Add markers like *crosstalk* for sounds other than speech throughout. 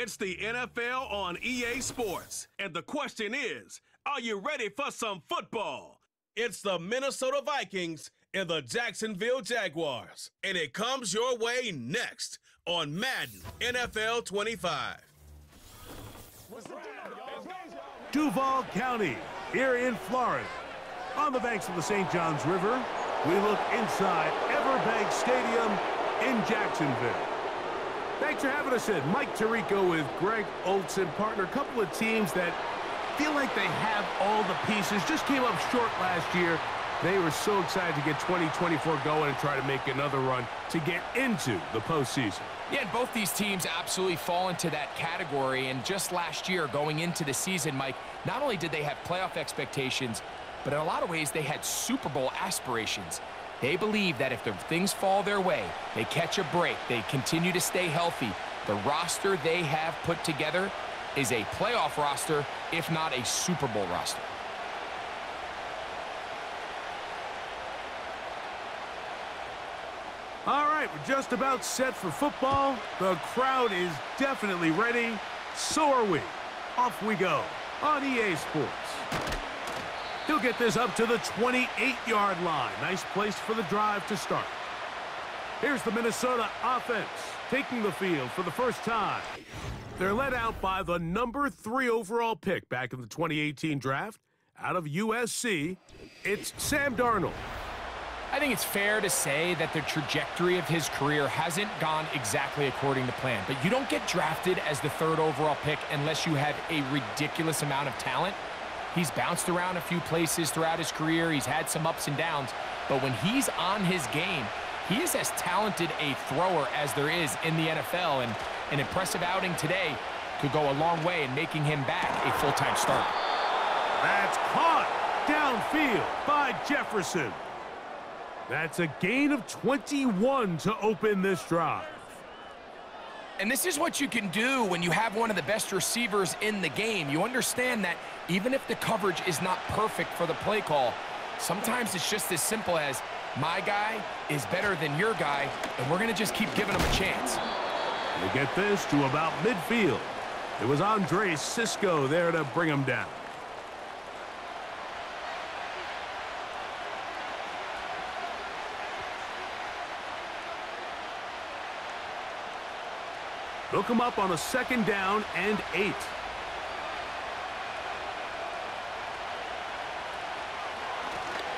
It's the NFL on EA Sports. And the question is are you ready for some football? It's the Minnesota Vikings and the Jacksonville Jaguars. And it comes your way next on Madden NFL 25. Duval County, here in Florida. On the banks of the St. Johns River, we look inside Everbank Stadium in Jacksonville. Thanks for having us in. Mike Tirico with Greg Olsen, partner. A couple of teams that feel like they have all the pieces. Just came up short last year. They were so excited to get 2024 going and try to make another run to get into the postseason. Yeah, and both these teams absolutely fall into that category. And just last year, going into the season, Mike, not only did they have playoff expectations, but in a lot of ways, they had Super Bowl aspirations. They believe that if the things fall their way, they catch a break, they continue to stay healthy, the roster they have put together is a playoff roster, if not a Super Bowl roster. All right, we're just about set for football. The crowd is definitely ready. So are we. Off we go on EA Sports. He'll get this up to the 28-yard line. Nice place for the drive to start. Here's the Minnesota offense taking the field for the first time. They're led out by the number three overall pick back in the 2018 draft out of USC. It's Sam Darnold. I think it's fair to say that the trajectory of his career hasn't gone exactly according to plan. But you don't get drafted as the third overall pick unless you have a ridiculous amount of talent. He's bounced around a few places throughout his career. He's had some ups and downs. But when he's on his game, he is as talented a thrower as there is in the NFL. And an impressive outing today could go a long way in making him back a full-time starter. That's caught downfield by Jefferson. That's a gain of 21 to open this drive. And this is what you can do when you have one of the best receivers in the game. You understand that even if the coverage is not perfect for the play call, sometimes it's just as simple as my guy is better than your guy, and we're going to just keep giving him a chance. They get this to about midfield. It was Andre Cisco there to bring him down. They'll come up on a second down and eight.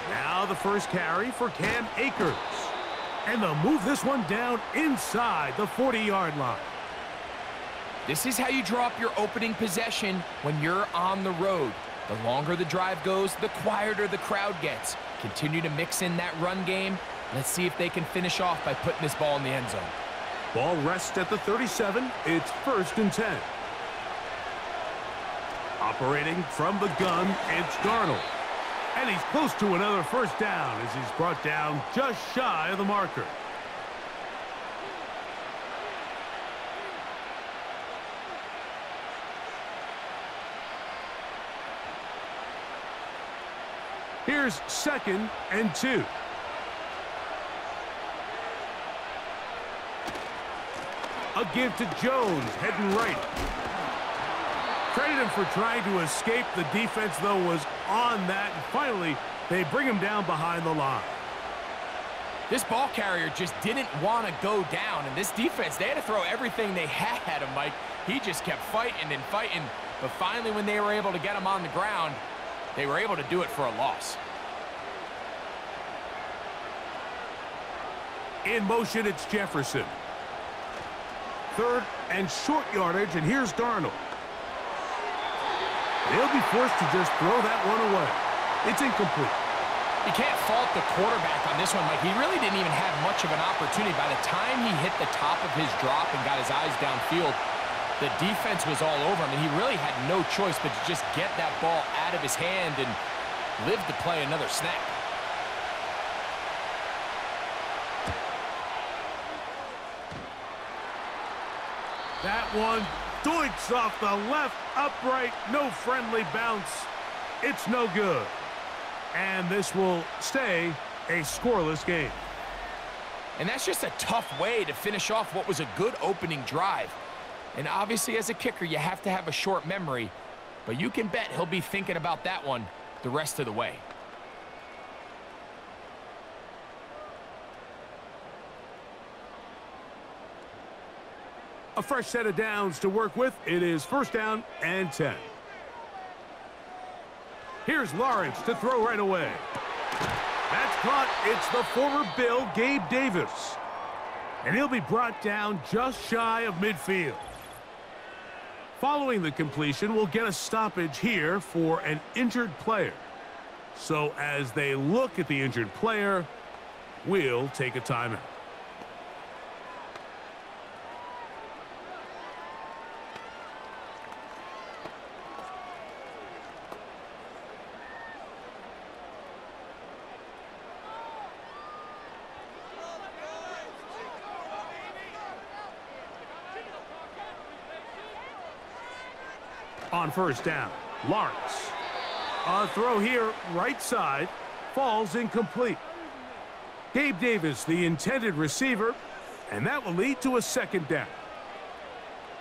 Now the first carry for Cam Akers. And they'll move this one down inside the 40-yard line. This is how you draw up your opening possession when you're on the road. The longer the drive goes, the quieter the crowd gets. Continue to mix in that run game. Let's see if they can finish off by putting this ball in the end zone. Ball rests at the 37. It's first and 10. Operating from the gun, it's Darnold. And he's close to another first down as he's brought down just shy of the marker. Here's second and two. A give to Jones, heading right. Credit him for trying to escape. The defense, though, was on that. And finally, they bring him down behind the line. This ball carrier just didn't want to go down. And this defense, they had to throw everything they *laughs* had at him, Mike. He just kept fighting and fighting. But finally, when they were able to get him on the ground, they were able to do it for a loss. In motion, it's Jefferson. Third and short yardage, and here's Darnold. They'll be forced to just throw that one away. It's incomplete. You can't fault the quarterback on this one, Mike. He really didn't even have much of an opportunity. By the time he hit the top of his drop and got his eyes downfield, the defense was all over him, and he really had no choice but to just get that ball out of his hand and live to play another snap. That one doinks off the left upright, no friendly bounce. It's no good. And this will stay a scoreless game. And that's just a tough way to finish off what was a good opening drive. And obviously, as a kicker, you have to have a short memory, but you can bet he'll be thinking about that one the rest of the way. A fresh set of downs to work with. It is first down and 10. Here's Lawrence to throw right away. That's caught. It's the former Bill, Gabe Davis. And he'll be brought down just shy of midfield. Following the completion, we'll get a stoppage here for an injured player. So as they look at the injured player, we'll take a timeout. On first down. Lawrence. A throw here, right side, falls incomplete. Gabe Davis, the intended receiver, and that will lead to a second down.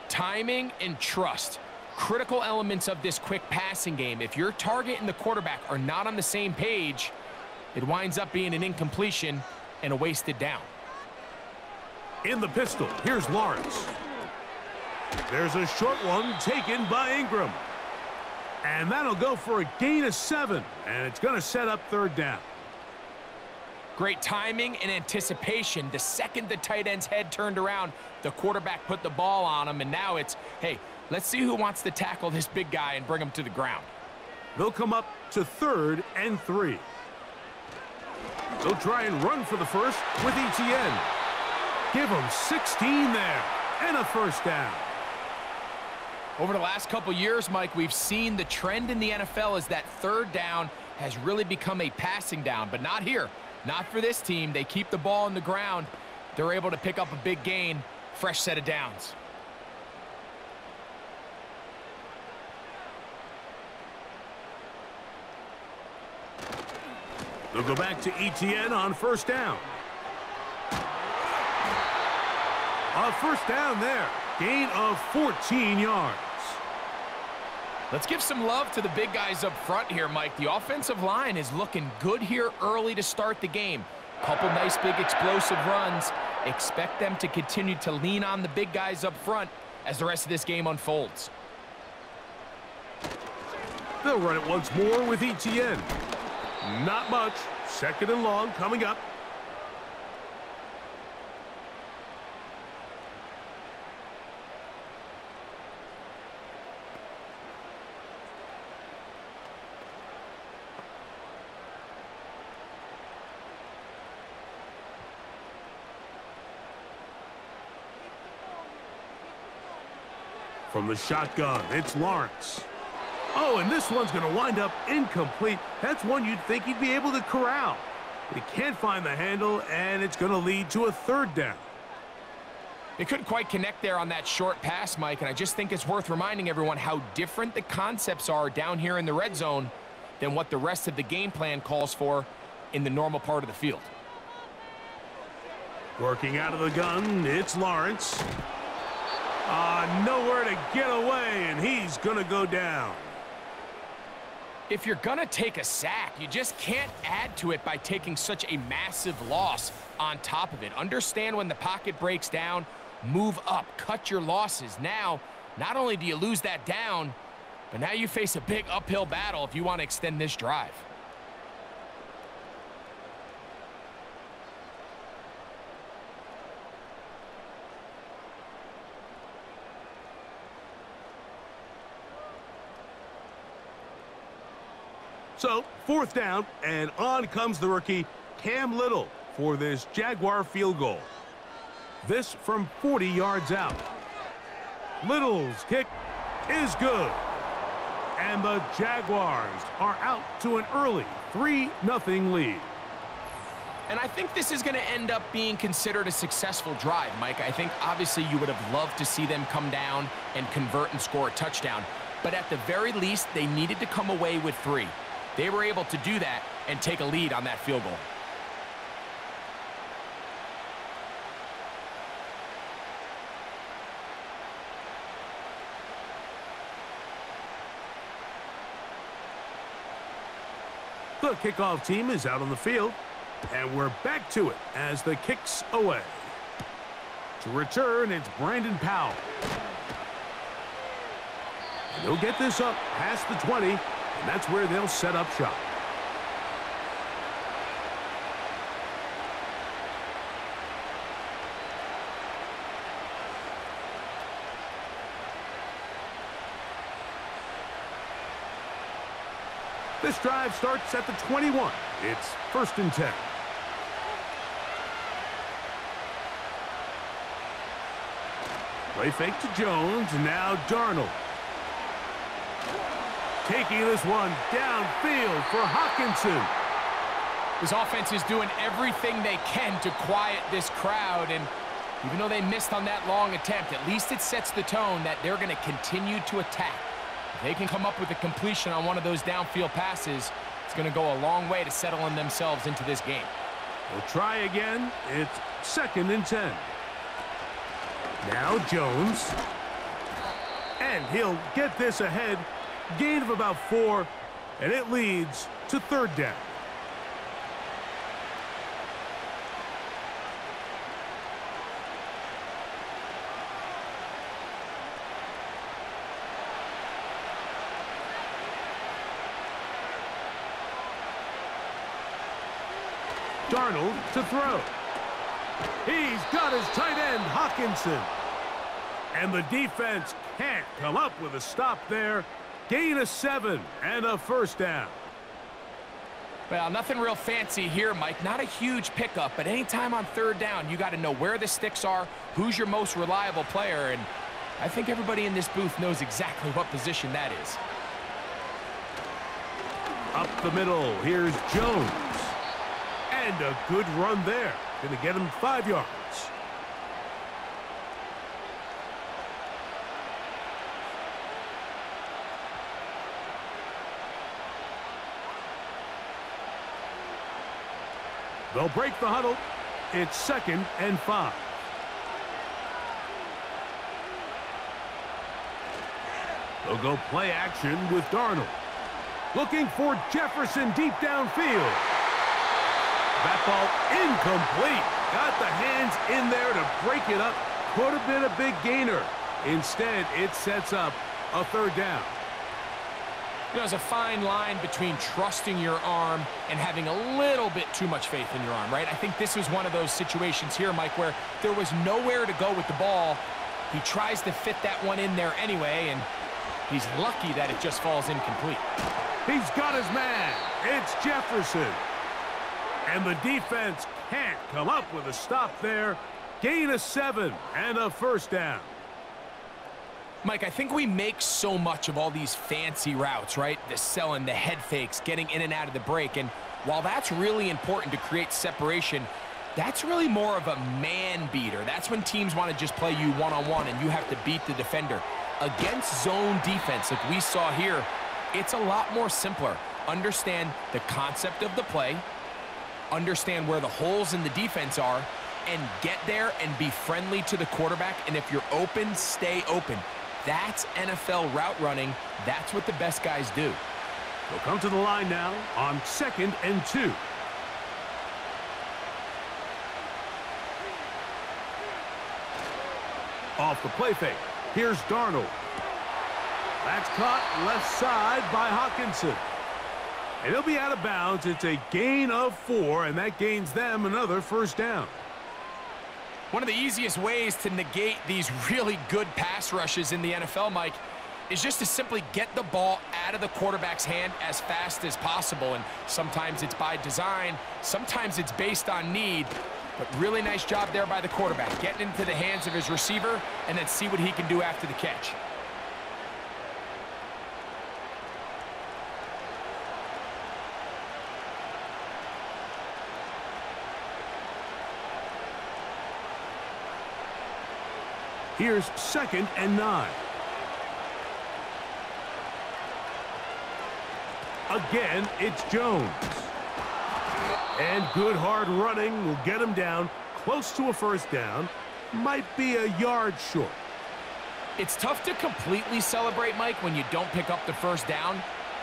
Timing and trust. Critical elements of this quick passing game. If your target and the quarterback are not on the same page, it winds up being an incompletion and a wasted down. In the pistol, here's Lawrence. There's a short one taken by Engram. And that'll go for a gain of seven. And it's going to set up third down. Great timing and anticipation. The second the tight end's head turned around, the quarterback put the ball on him, and now it's, hey, let's see who wants to tackle this big guy and bring him to the ground. They'll come up to third and three. They'll try and run for the first with Etienne. Give them 16 there and a first down. Over the last couple years, Mike, we've seen the trend in the NFL is that third down has really become a passing down, but not here. Not for this team. They keep the ball on the ground. They're able to pick up a big gain. Fresh set of downs. They'll go back to Etienne on first down. A first down there. Gain of 14 yards. Let's give some love to the big guys up front here, Mike. The offensive line is looking good here early to start the game. Couple nice big explosive runs. Expect them to continue to lean on the big guys up front as the rest of this game unfolds. They'll run it once more with Etienne. Not much. Second and long coming up. From the shotgun, it's Lawrence. Oh, and this one's going to wind up incomplete. That's one you'd think he'd be able to corral. He can't find the handle, and it's going to lead to a third down. They couldn't quite connect there on that short pass, Mike, and I just think it's worth reminding everyone how different the concepts are down here in the red zone than what the rest of the game plan calls for in the normal part of the field. Working out of the gun, it's Lawrence. Uh, nowhere to get away, and he's going to go down. If you're going to take a sack, you just can't add to it by taking such a massive loss on top of it. Understand when the pocket breaks down, move up, cut your losses. Now, not only do you lose that down, but now you face a big uphill battle if you want to extend this drive. So, fourth down, and on comes the rookie, Cam Little, for this Jaguar field goal. This from 40 yards out. Little's kick is good. And the Jaguars are out to an early 3-0 lead. And I think this is going to end up being considered a successful drive, Mike. I think obviously you would have loved to see them come down and convert and score a touchdown. But at the very least, they needed to come away with three. They were able to do that and take a lead on that field goal. The kickoff team is out on the field, and we're back to it as the kicks away. To return, it's Brandon Powell. And he'll get this up past the 20 and that's where they'll set up shop. This drive starts at the 21. It's first and 10. Play fake to Jones. Now Darnold. Taking this one downfield for Hockenson. This offense is doing everything they can to quiet this crowd, and even though they missed on that long attempt, at least it sets the tone that they're going to continue to attack. If they can come up with a completion on one of those downfield passes, it's going to go a long way to settling themselves into this game. We'll try again. It's second and 10. Now Jones. And he'll get this ahead. Gain of about four. And it leads to third down. Darnold to throw. He's got his tight end, Hockenson. And the defense can't come up with a stop there. Gain of seven and a first down. Well, nothing real fancy here, Mike. Not a huge pickup, but anytime on third down, you got to know where the sticks are, who's your most reliable player, and I think everybody in this booth knows exactly what position that is. Up the middle, here's Jones. And a good run there. Going to get him five yards. They'll break the huddle. It's second and five. They'll go play action with Darnold. Looking for Jefferson deep downfield. That ball incomplete. Got the hands in there to break it up. Could have been a big gainer. Instead, it sets up a third down. You know, there's a fine line between trusting your arm and having a little bit too much faith in your arm, right? I think this was one of those situations here, Mike, where there was nowhere to go with the ball. He tries to fit that one in there anyway, and he's lucky that it just falls incomplete. He's got his man. It's Jefferson. And the defense can't come up with a stop there. Gain of seven and a first down. Mike, I think we make so much of all these fancy routes, right? The selling, the head fakes, getting in and out of the break. And while that's really important to create separation, that's really more of a man beater. That's when teams want to just play you one-on-one -on -one and you have to beat the defender. Against zone defense, like we saw here, it's a lot more simpler. Understand the concept of the play, understand where the holes in the defense are, and get there and be friendly to the quarterback. And if you're open, stay open. That's NFL route running. That's what the best guys do. They'll come to the line now on second and two. Off the play fake. Here's Darnold. That's caught left side by Hockenson. And he'll be out of bounds. It's a gain of four, and that gains them another first down. One of the easiest ways to negate these really good pass rushes in the NFL, Mike, is just to simply get the ball out of the quarterback's hand as fast as possible. And sometimes it's by design, sometimes it's based on need. But really nice job there by the quarterback, getting into the hands of his receiver and then see what he can do after the catch. Here's second and nine. Again, it's Jones. And good hard running will get him down close to a first down. Might be a yard short. It's tough to completely celebrate, Mike, when you don't pick up the first down.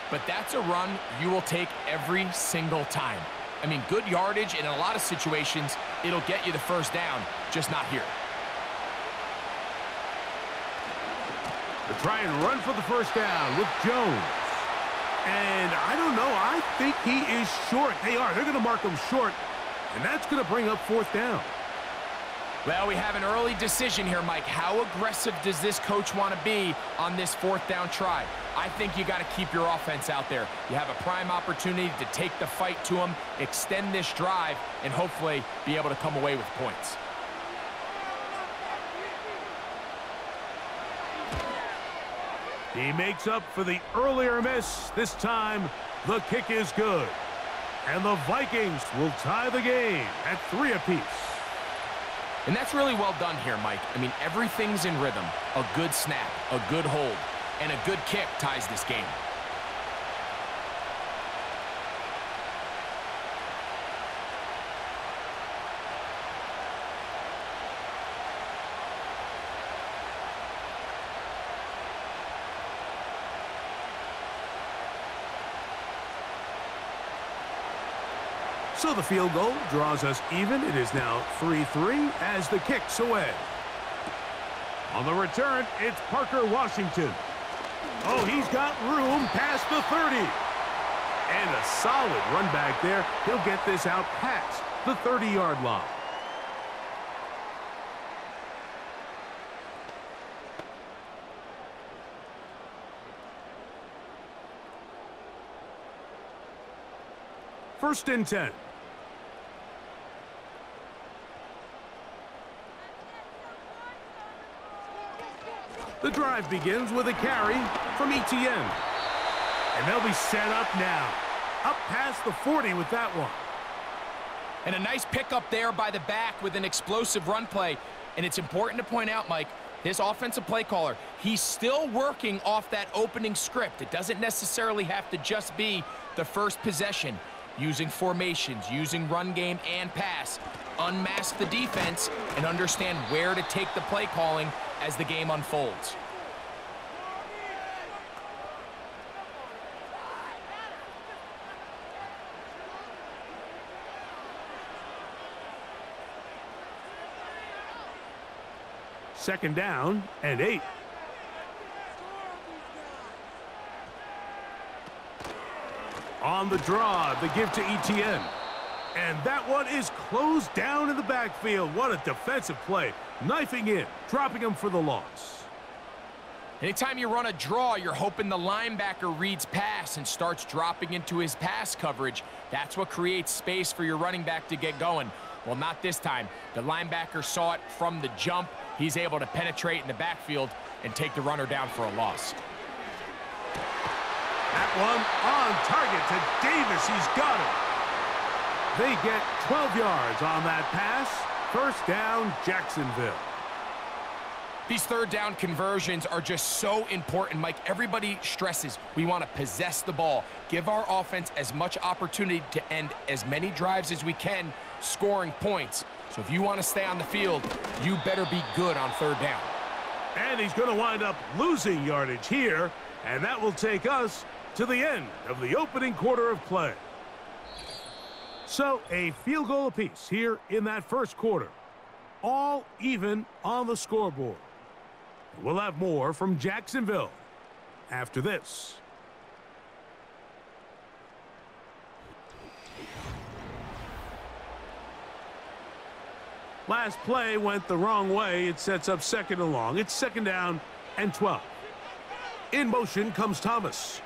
but that's a run you will take every single time. I mean, good yardage, in a lot of situations, it'll get you the first down, just not here. To try and run for the first down with Jones. And I don't know, I think he is short. They are. They're going to mark him short, and that's going to bring up fourth down. Well, we have an early decision here, Mike. How aggressive does this coach want to be on this fourth down try? I think you got to keep your offense out there. You have a prime opportunity to take the fight to them, extend this drive, and hopefully be able to come away with points. He makes up for the earlier miss. This time, the kick is good. And the Vikings will tie the game at three apiece. And that's really well done here, Mike. I mean, everything's in rhythm. A good snap, a good hold, and a good kick ties this game. So the field goal draws us even. It is now 3-3 as the kick's away. On the return, it's Parker Washington. Oh, he's got room past the 30. And a solid run back there. He'll get this out past the 30-yard line. First and 10. The drive begins with a carry from Etienne. And they'll be set up now. Up past the 40 with that one. And a nice pickup there by the back with an explosive run play. And it's important to point out, Mike, this offensive play caller, he's still working off that opening script. It doesn't necessarily have to just be the first possession. Using formations, using run game and pass. Unmask the defense and understand where to take the play calling as the game unfolds. Second down and eight. On the draw, the give to Etienne. And that one is closed down in the backfield. What a defensive play. Knifing in, dropping him for the loss. Anytime you run a draw, you're hoping the linebacker reads pass and starts dropping into his pass coverage. That's what creates space for your running back to get going. Well, not this time. The linebacker saw it from the jump. He's able to penetrate in the backfield and take the runner down for a loss. That one on target to Davis. He's got it. They get 12 yards on that pass. First down, Jacksonville. These third down conversions are just so important, Mike. Everybody stresses we want to possess the ball, give our offense as much opportunity to end as many drives as we can, scoring points. So if you want to stay on the field, you better be good on third down. And he's going to wind up losing yardage here, and that will take us to the end of the opening quarter of play. So a field goal apiece here in that first quarter. All even on the scoreboard. We'll have more from Jacksonville after this. Last play went the wrong way. It sets up second and long. It's second down and 12. In motion comes Thomas.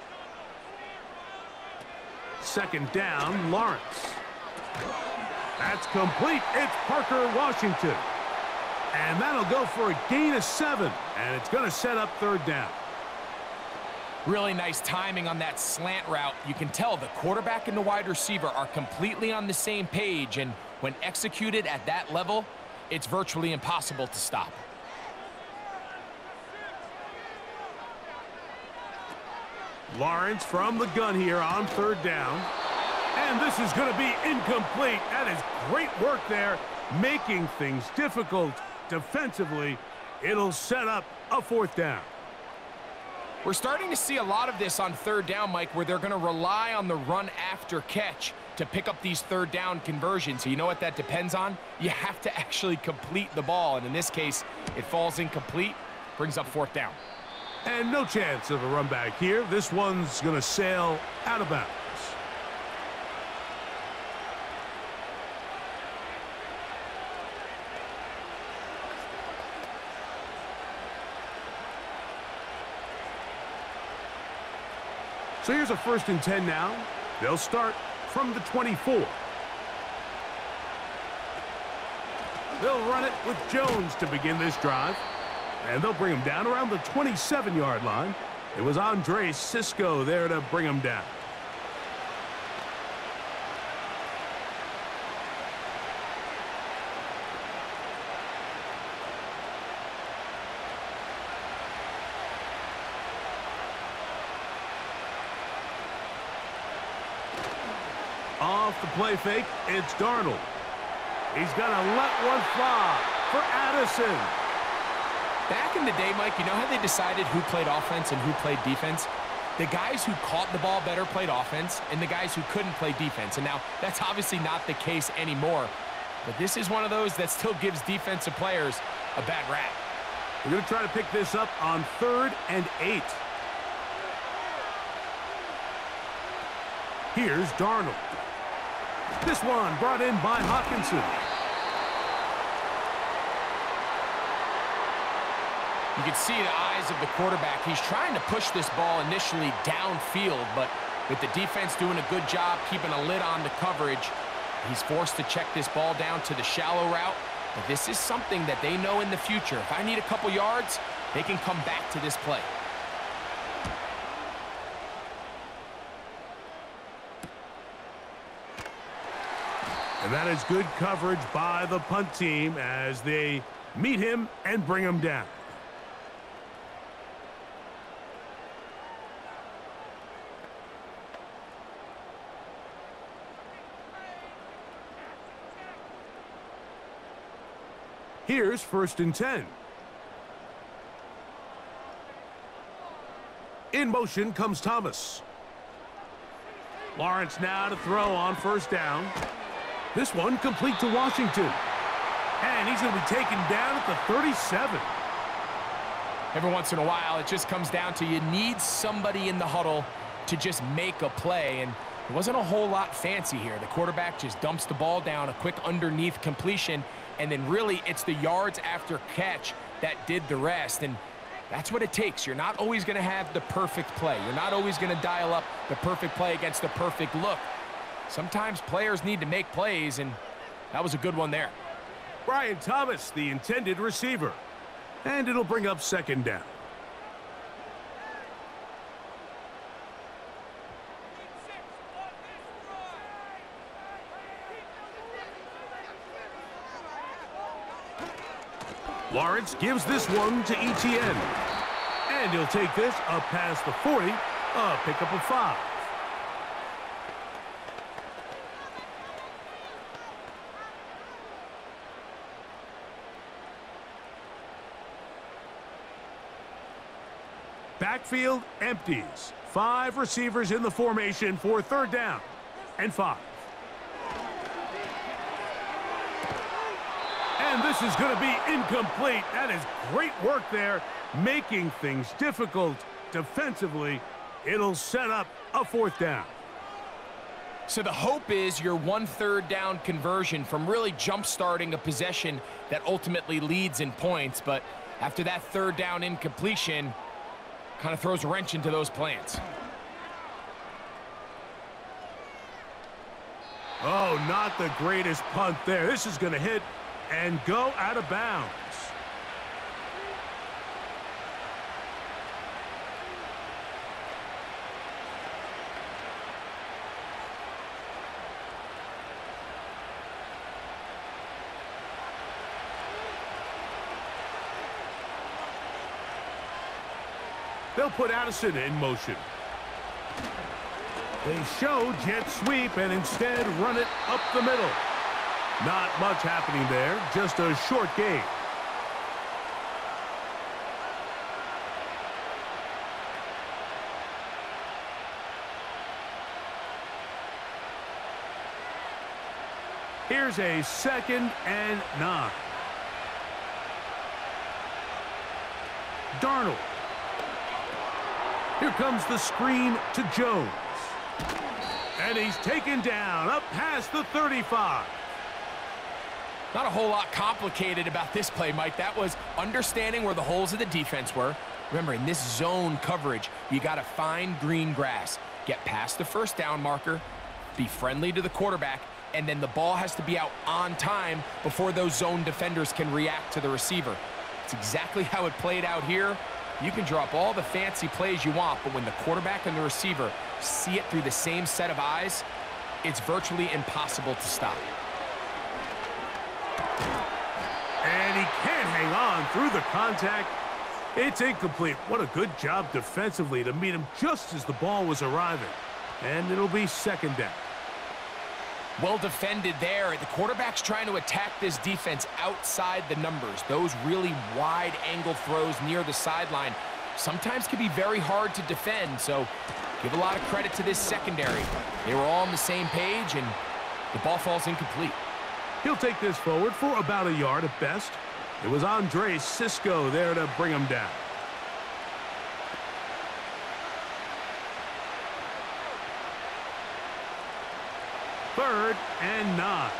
Second down, Lawrence. That's complete. It's Parker Washington. And that'll go for a gain of seven. And it's going to set up third down. Really nice timing on that slant route. You can tell the quarterback and the wide receiver are completely on the same page. And when executed at that level, it's virtually impossible to stop. Lawrence from the gun here on third down. And this is going to be incomplete. That is great work there, making things difficult defensively. It'll set up a fourth down. We're starting to see a lot of this on third down, Mike, where they're going to rely on the run after catch to pick up these third down conversions. So you know what that depends on? You have to actually complete the ball, and in this case, it falls incomplete, brings up fourth down. And no chance of a run back here. This one's going to sail out of bounds. So here's a first and 10 now. They'll start from the 24. They'll run it with Jones to begin this drive. And they'll bring him down around the 27-yard line. It was Andre Cisco there to bring him down. Off the play fake, it's Darnold. He's going to let one fly for Addison. Back in the day, Mike, you know how they decided who played offense and who played defense? The guys who caught the ball better played offense, and the guys who couldn't play defense. And now, that's obviously not the case anymore. But this is one of those that still gives defensive players a bad rap. We're going to try to pick this up on third and eight. Here's Darnold. This one brought in by Hockenson. You can see the eyes of the quarterback. He's trying to push this ball initially downfield, but with the defense doing a good job keeping a lid on the coverage, he's forced to check this ball down to the shallow route. But this is something that they know in the future. If I need a couple yards, they can come back to this play. And that is good coverage by the punt team as they meet him and bring him down. Here's first and 10. In motion comes Thomas. Lawrence now to throw on first down. This one complete to Washington. And he's going to be taken down at the 37. Every once in a while, it just comes down to you need somebody in the huddle to just make a play. And it wasn't a whole lot fancy here. The quarterback just dumps the ball down, a quick underneath completion, and then really it's the yards after catch that did the rest. And that's what it takes. You're not always going to have the perfect play. You're not always going to dial up the perfect play against the perfect look. Sometimes players need to make plays, and that was a good one there. Brian Thomas, the intended receiver. And it'll bring up second down. Lawrence gives this one to Etienne. And he'll take this up past the 40, a pickup of five. Backfield empties. Five receivers in the formation for third down and five. And this is going to be incomplete. That is great work there, making things difficult defensively. It'll set up a fourth down. So the hope is your one third down conversion from really jump-starting a possession that ultimately leads in points. But after that third down incompletion, kind of throws a wrench into those plans. Oh, not the greatest punt there. This is going to hit and go out of bounds. They'll put Addison in motion. They show jet sweep and instead run it up the middle. Not much happening there, just a short game. Here's a second and nine. Darnold here comes the screen to Jones. And he's taken down up past the 35. Not a whole lot complicated about this play, Mike. That was understanding where the holes of the defense were. Remember, in this zone coverage, you got to find green grass. Get past the first down marker, be friendly to the quarterback, and then the ball has to be out on time before those zone defenders can react to the receiver. It's exactly how it played out here. You can drop all the fancy plays you want, but when the quarterback and the receiver see it through the same set of eyes, it's virtually impossible to stop. And he can't hang on through the contact. It's incomplete. What a good job defensively to meet him just as the ball was arriving. And it'll be second down. Well defended there. The quarterback's trying to attack this defense outside the numbers. Those really wide angle throws near the sideline sometimes can be very hard to defend. So give a lot of credit to this secondary. They were all on the same page, and the ball falls incomplete. He'll take this forward for about a yard at best. It was Andre Cisco there to bring him down. Third and nine.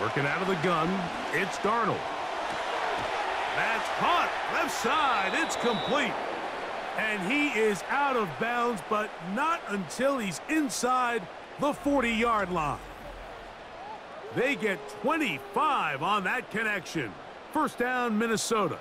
Working out of the gun, it's Darnold. That's caught. Left side. It's complete. And he is out of bounds, but not until he's inside the 40-yard line. They get 25 on that connection. First down, Minnesota.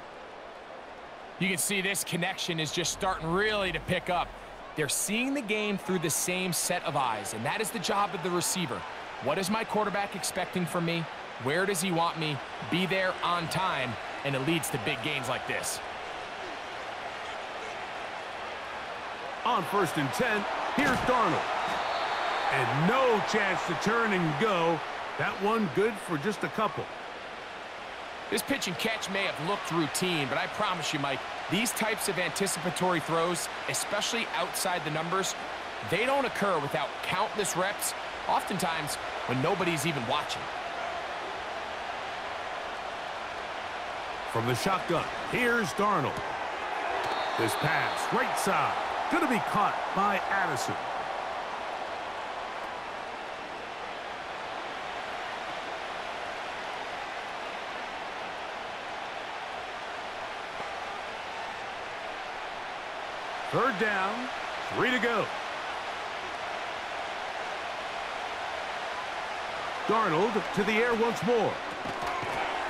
You can see this connection is just starting really to pick up. They're seeing the game through the same set of eyes, and that is the job of the receiver. What is my quarterback expecting from me? Where does he want me? Be there on time, and it leads to big gains like this. On first and 10, here's Darnold. And no chance to turn and go. That one good for just a couple. This pitch and catch may have looked routine, but I promise you, Mike, these types of anticipatory throws, especially outside the numbers, they don't occur without countless reps, oftentimes when nobody's even watching. From the shotgun, here's Darnold. This pass, right side, going to be caught by Addison. Third down, three to go. Darnold to the air once more.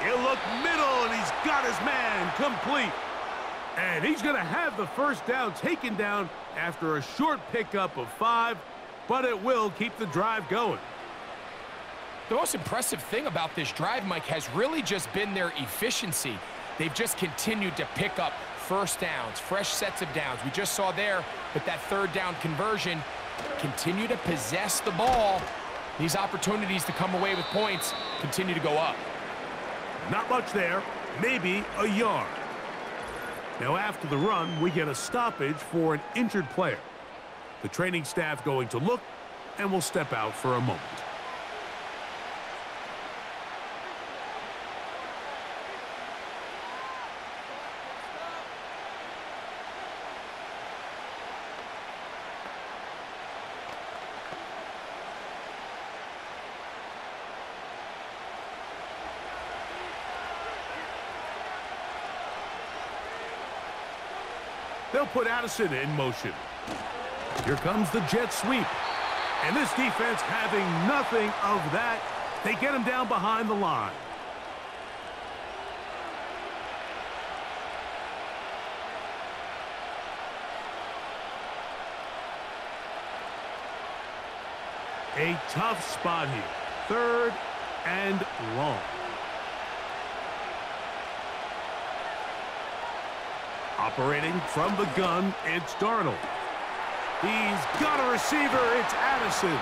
He'll look middle, and he's got his man complete. And he's going to have the first down taken down after a short pickup of five, but it will keep the drive going. The most impressive thing about this drive, Mike, has really just been their efficiency. They've just continued to pick up first downs, fresh sets of downs. We just saw there with that third down conversion, continue to possess the ball. These opportunities to come away with points continue to go up. Not much there, maybe a yard. Now after the run, we get a stoppage for an injured player. The training staff going to look and will step out for a moment. They'll put Addison in motion. Here comes the jet sweep. And this defense having nothing of that. They get him down behind the line. A tough spot here. Third and long. Operating from the gun, it's Darnold. He's got a receiver. It's Addison.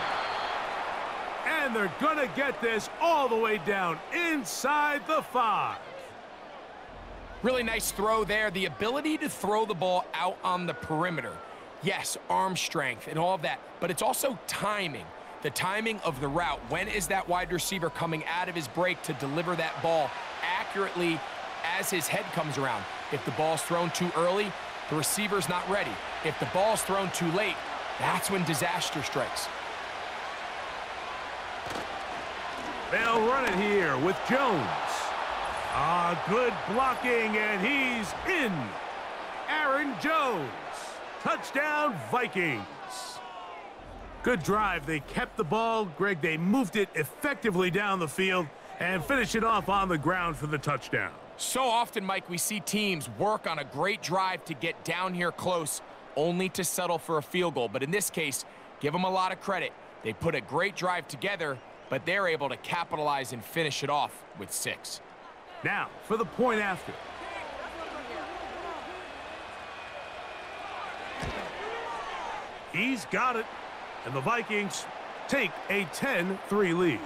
And they're going to get this all the way down inside the five. Really nice throw there. The ability to throw the ball out on the perimeter. Yes, arm strength and all of that, but it's also timing. The timing of the route. When is that wide receiver coming out of his break to deliver that ball accurately as his head comes around? If the ball's thrown too early, the receiver's not ready. If the ball's thrown too late, that's when disaster strikes. They'll run it here with Jones. Ah, good blocking, and he's in. Aaron Jones. Touchdown, Vikings. Good drive. They kept the ball. Greg, they moved it effectively down the field and finished it off on the ground for the touchdown. So often, Mike, we see teams work on a great drive to get down here close, only to settle for a field goal. But in this case, give them a lot of credit. They put a great drive together, but they're able to capitalize and finish it off with six. Now, for the point after. He's got it. And the Vikings take a 10-3 lead.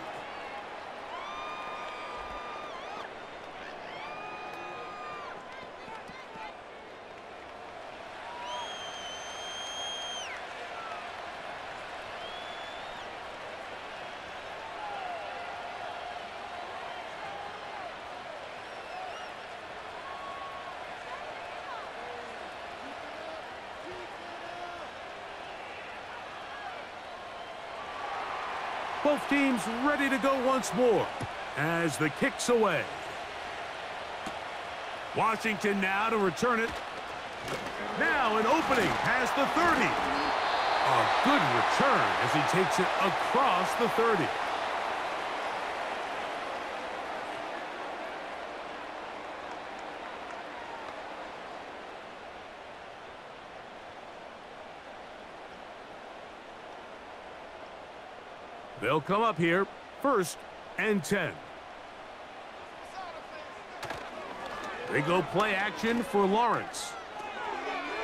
Both teams ready to go once more as the kick's away. Washington now to return it. Now an opening past the 30. A good return as he takes it across the 30. They'll come up here first and 10. They go play action for Lawrence.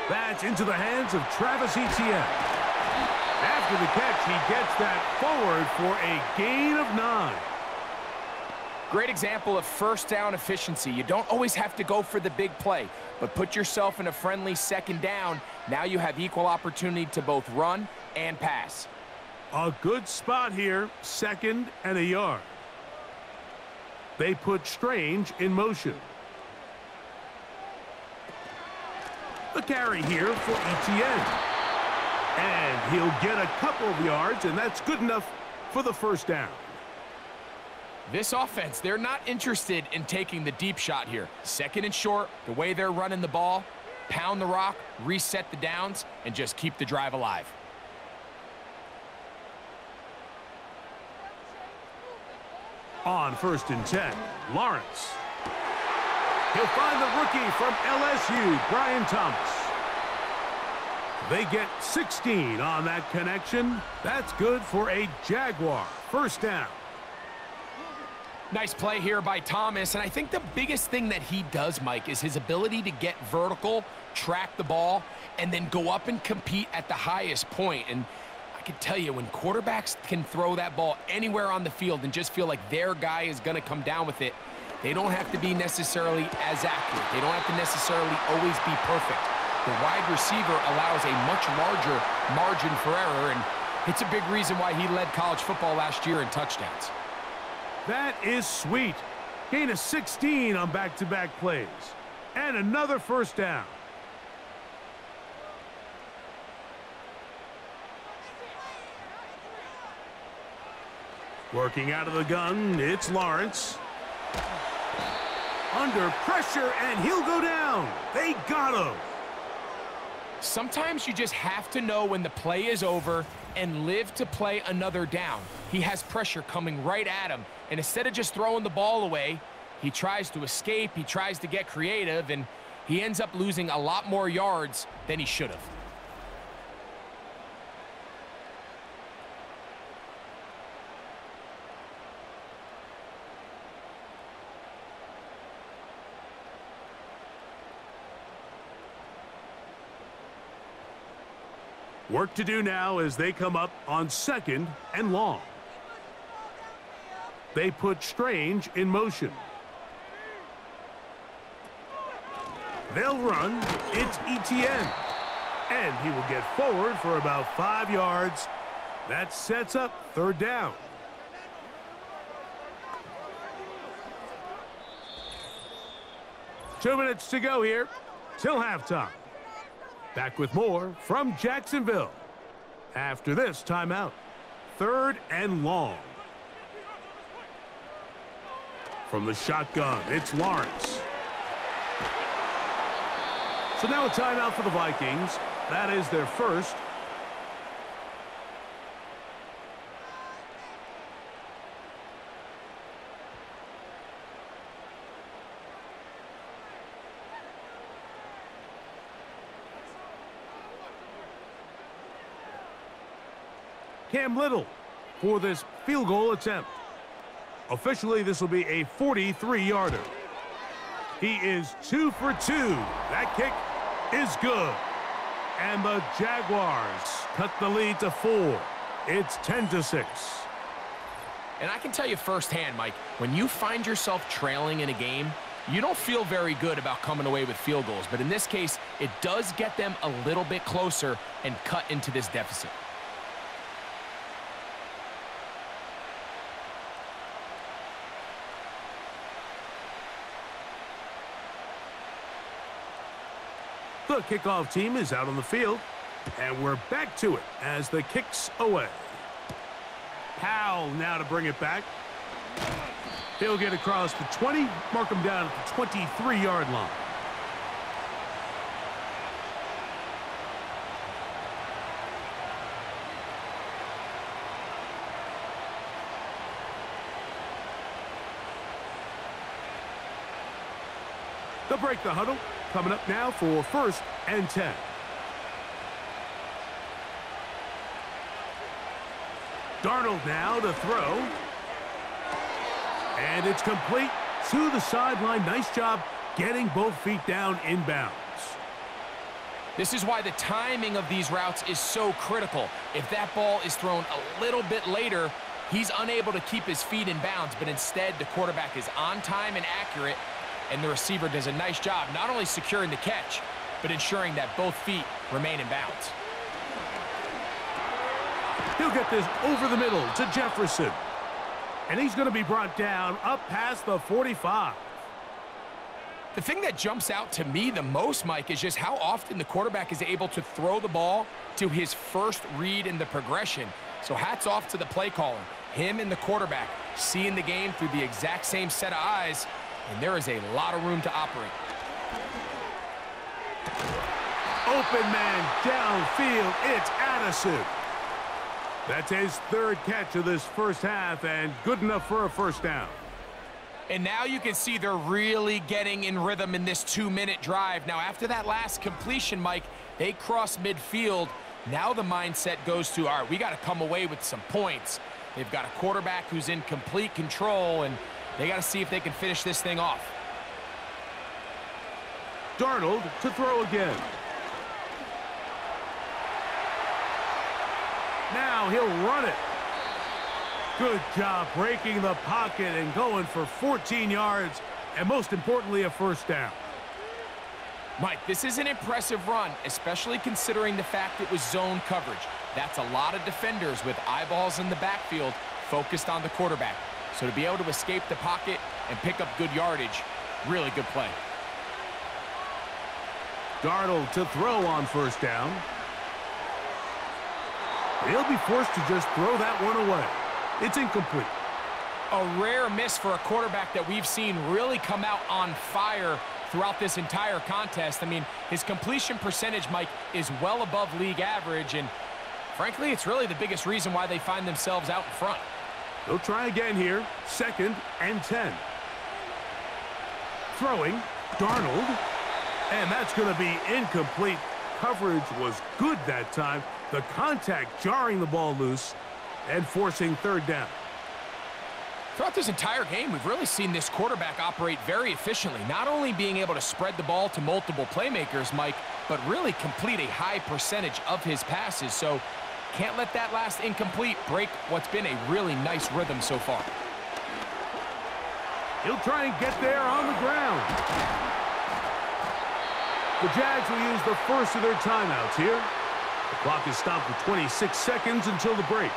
That's into the hands of Travis Etienne. After the catch, he gets that forward for a gain of nine. Great example of first down efficiency. You don't always have to go for the big play, but put yourself in a friendly second down. Now you have equal opportunity to both run and pass. A good spot here, second and a yard. They put Strange in motion. The carry here for Etienne. And he'll get a couple of yards, and that's good enough for the first down. This offense, they're not interested in taking the deep shot here. Second and short, the way they're running the ball, pound the rock, reset the downs, and just keep the drive alive. On first and 10, Lawrence. He'll find the rookie from LSU, Brian Thomas. They get 16 on that connection. That's good for a Jaguar. First down. Nice play here by Thomas, and I think the biggest thing that he does, Mike, is his ability to get vertical, track the ball, and then go up and compete at the highest point. And I can tell you, when quarterbacks can throw that ball anywhere on the field and just feel like their guy is going to come down with it, they don't have to be necessarily as accurate. They don't have to necessarily always be perfect. The wide receiver allows a much larger margin for error, and it's a big reason why he led college football last year in touchdowns. That is sweet. Gain of 16 on back-to-back -back plays. And another first down. Working out of the gun, it's Lawrence. Under pressure, and he'll go down. They got him. Sometimes you just have to know when the play is over and live to play another down. He has pressure coming right at him, and instead of just throwing the ball away, he tries to escape, he tries to get creative, and he ends up losing a lot more yards than he should have. Work to do now as they come up on second and long. They put Strange in motion. They'll run. It's Etienne. And he will get forward for about five yards. That sets up third down. Two minutes to go here till halftime. Back with more from Jacksonville. After this timeout, third and long. From the shotgun, it's Lawrence. So now a timeout for the Vikings. That is their first. Cam Little for this field goal attempt. Officially, this will be a 43-yarder. He is two for two. That kick is good. And the Jaguars cut the lead to four. It's 10 to 6. And I can tell you firsthand, Mike, when you find yourself trailing in a game, you don't feel very good about coming away with field goals. But in this case, it does get them a little bit closer and cut into this deficit. The kickoff team is out on the field. And we're back to it as the kick's away. Powell now to bring it back. He'll get across the 20, mark him down at the 23-yard line. They'll break the huddle. Coming up now for first and 10. Darnold now to throw. And it's complete to the sideline. Nice job getting both feet down inbounds. This is why the timing of these routes is so critical. If that ball is thrown a little bit later, he's unable to keep his feet in bounds, but instead the quarterback is on time and accurate and the receiver does a nice job not only securing the catch, but ensuring that both feet remain in bounds. He'll get this over the middle to Jefferson. And he's going to be brought down up past the 45. The thing that jumps out to me the most, Mike, is just how often the quarterback is able to throw the ball to his first read in the progression. So hats off to the play caller. Him and the quarterback seeing the game through the exact same set of eyes and there is a lot of room to operate. Open man downfield. It's Addison. That's his third catch of this first half and good enough for a first down. And now you can see they're really getting in rhythm in this two-minute drive. Now, after that last completion, Mike, they cross midfield. Now the mindset goes to, all right, we got to come away with some points. They've got a quarterback who's in complete control, and they got to see if they can finish this thing off. Darnold to throw again. Now he'll run it. Good job breaking the pocket and going for 14 yards, and most importantly, a first down. Mike, this is an impressive run, especially considering the fact it was zone coverage. That's a lot of defenders with eyeballs in the backfield focused on the quarterback. So to be able to escape the pocket and pick up good yardage, really good play. Darnold to throw on first down. He'll be forced to just throw that one away. It's incomplete. A rare miss for a quarterback that we've seen really come out on fire throughout this entire contest. I mean, his completion percentage, Mike, is well above league average, and frankly, it's really the biggest reason why they find themselves out in front. They'll try again here. Second and 10. Throwing. Darnold. And that's going to be incomplete. Coverage was good that time. The contact jarring the ball loose and forcing third down. Throughout this entire game, we've really seen this quarterback operate very efficiently, not only being able to spread the ball to multiple playmakers, Mike, but really complete a high percentage of his passes. So can't let that last incomplete break what's been a really nice rhythm so far. He'll try and get there on the ground. The Jags will use the first of their timeouts here. The clock is stopped with 26 seconds until the break.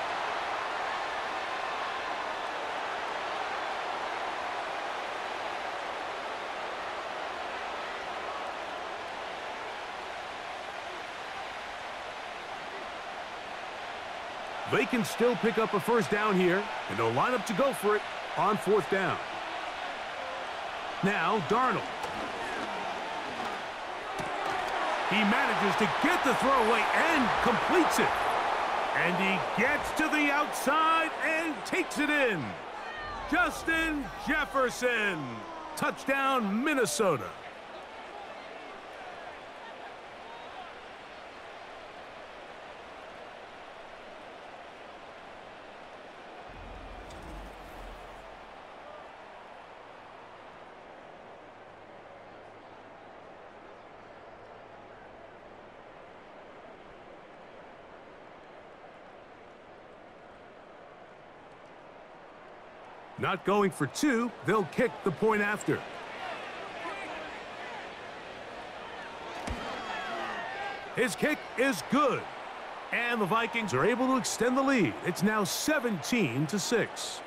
They can still pick up a first down here, and they'll line up to go for it on fourth down. Now, Darnold. He manages to get the throw away and completes it. And he gets to the outside and takes it in. Justin Jefferson. Touchdown, Minnesota. Not going for two, they'll kick the point after. His kick is good. And the Vikings are able to extend the lead. It's now 17 to 6.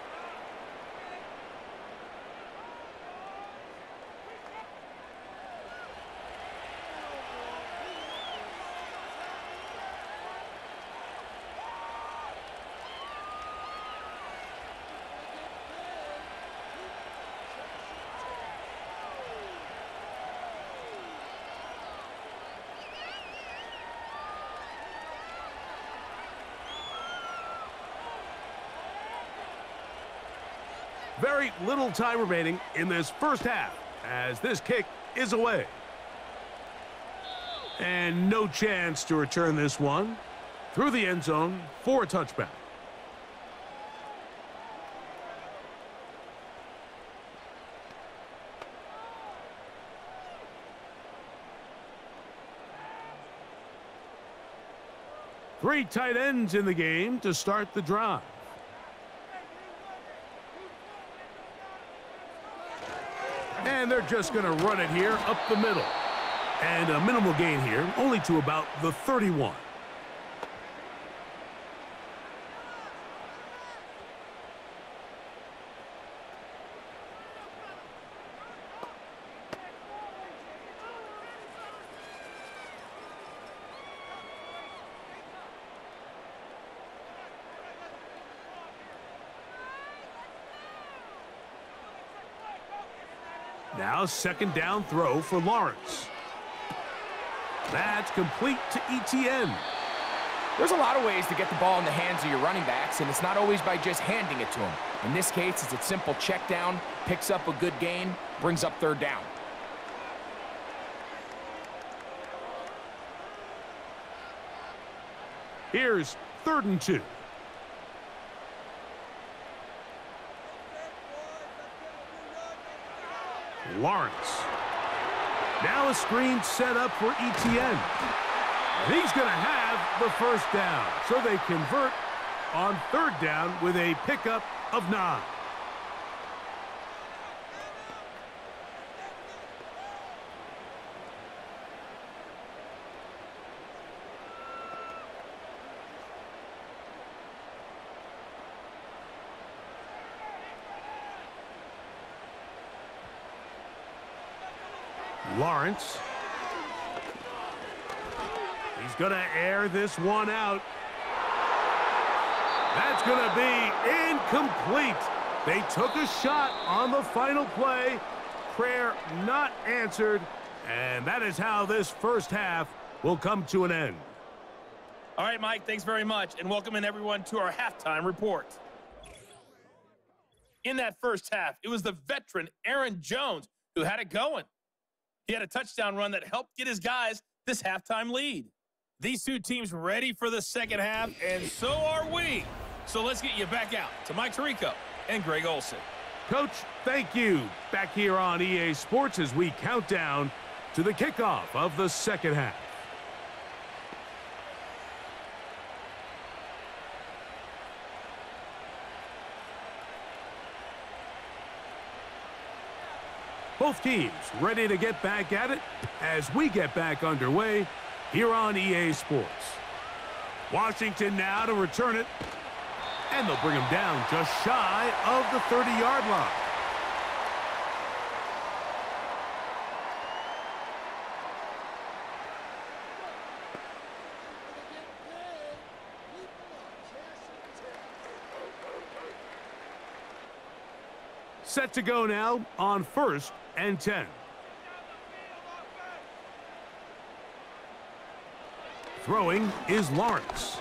Very little time remaining in this first half as this kick is away. And no chance to return this one through the end zone for a touchback. Three tight ends in the game to start the drive. And they're just going to run it here up the middle. And a minimal gain here, only to about the 31. Now second down throw for Lawrence. That's complete to Etienne. There's a lot of ways to get the ball in the hands of your running backs, and it's not always by just handing it to them. In this case, it's a simple check down, picks up a good gain, brings up third down. Here's third and two. Lawrence. Now a screen set up for Etienne. And he's going to have the first down. So they convert on third down with a pickup of nine. He's going to air this one out. That's going to be incomplete. They took a shot on the final play. Prayer not answered. And that is how this first half will come to an end. All right, Mike, thanks very much. And welcome in everyone to our halftime report. In that first half, it was the veteran Aaron Jones who had it going. He had a touchdown run that helped get his guys this halftime lead. These two teams ready for the second half, and so are we. So let's get you back out to Mike Tirico and Greg Olsen. Coach, thank you. Back here on EA Sports as we count down to the kickoff of the second half. Both teams ready to get back at it as we get back underway here on EA Sports. Washington now to return it. And they'll bring him down just shy of the 30-yard line. Set to go now on first and 10. Throwing is Lawrence.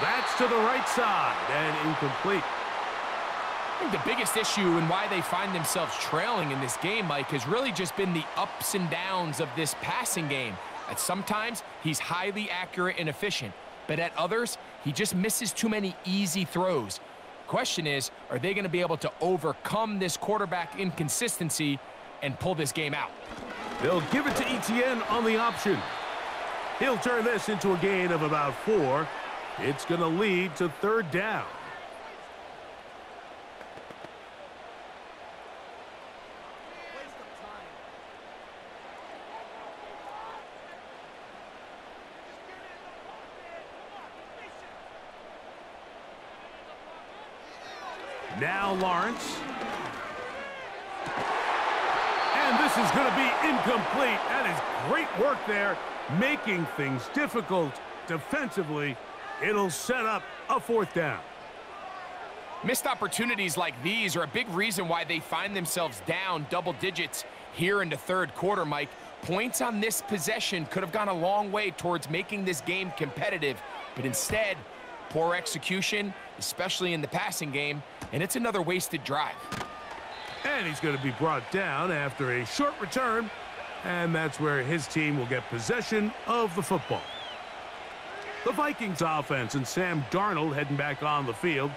That's to the right side and incomplete. I think the biggest issue and why they find themselves trailing in this game, Mike, has really just been the ups and downs of this passing game. At sometimes, he's highly accurate and efficient, but at others, he just misses too many easy throws. Question is, are they going to be able to overcome this quarterback inconsistency and pull this game out? They'll give it to Etienne on the option. He'll turn this into a gain of about four. It's going to lead to third down. Now Lawrence. And this is going to be incomplete. That is great work there making things difficult defensively. It'll set up a fourth down. Missed opportunities like these are a big reason why they find themselves down double digits here in the third quarter, Mike. Points on this possession could have gone a long way towards making this game competitive, but instead, poor execution, especially in the passing game, and it's another wasted drive. And he's going to be brought down after a short return and that's where his team will get possession of the football. The Vikings offense and Sam Darnold heading back on the field.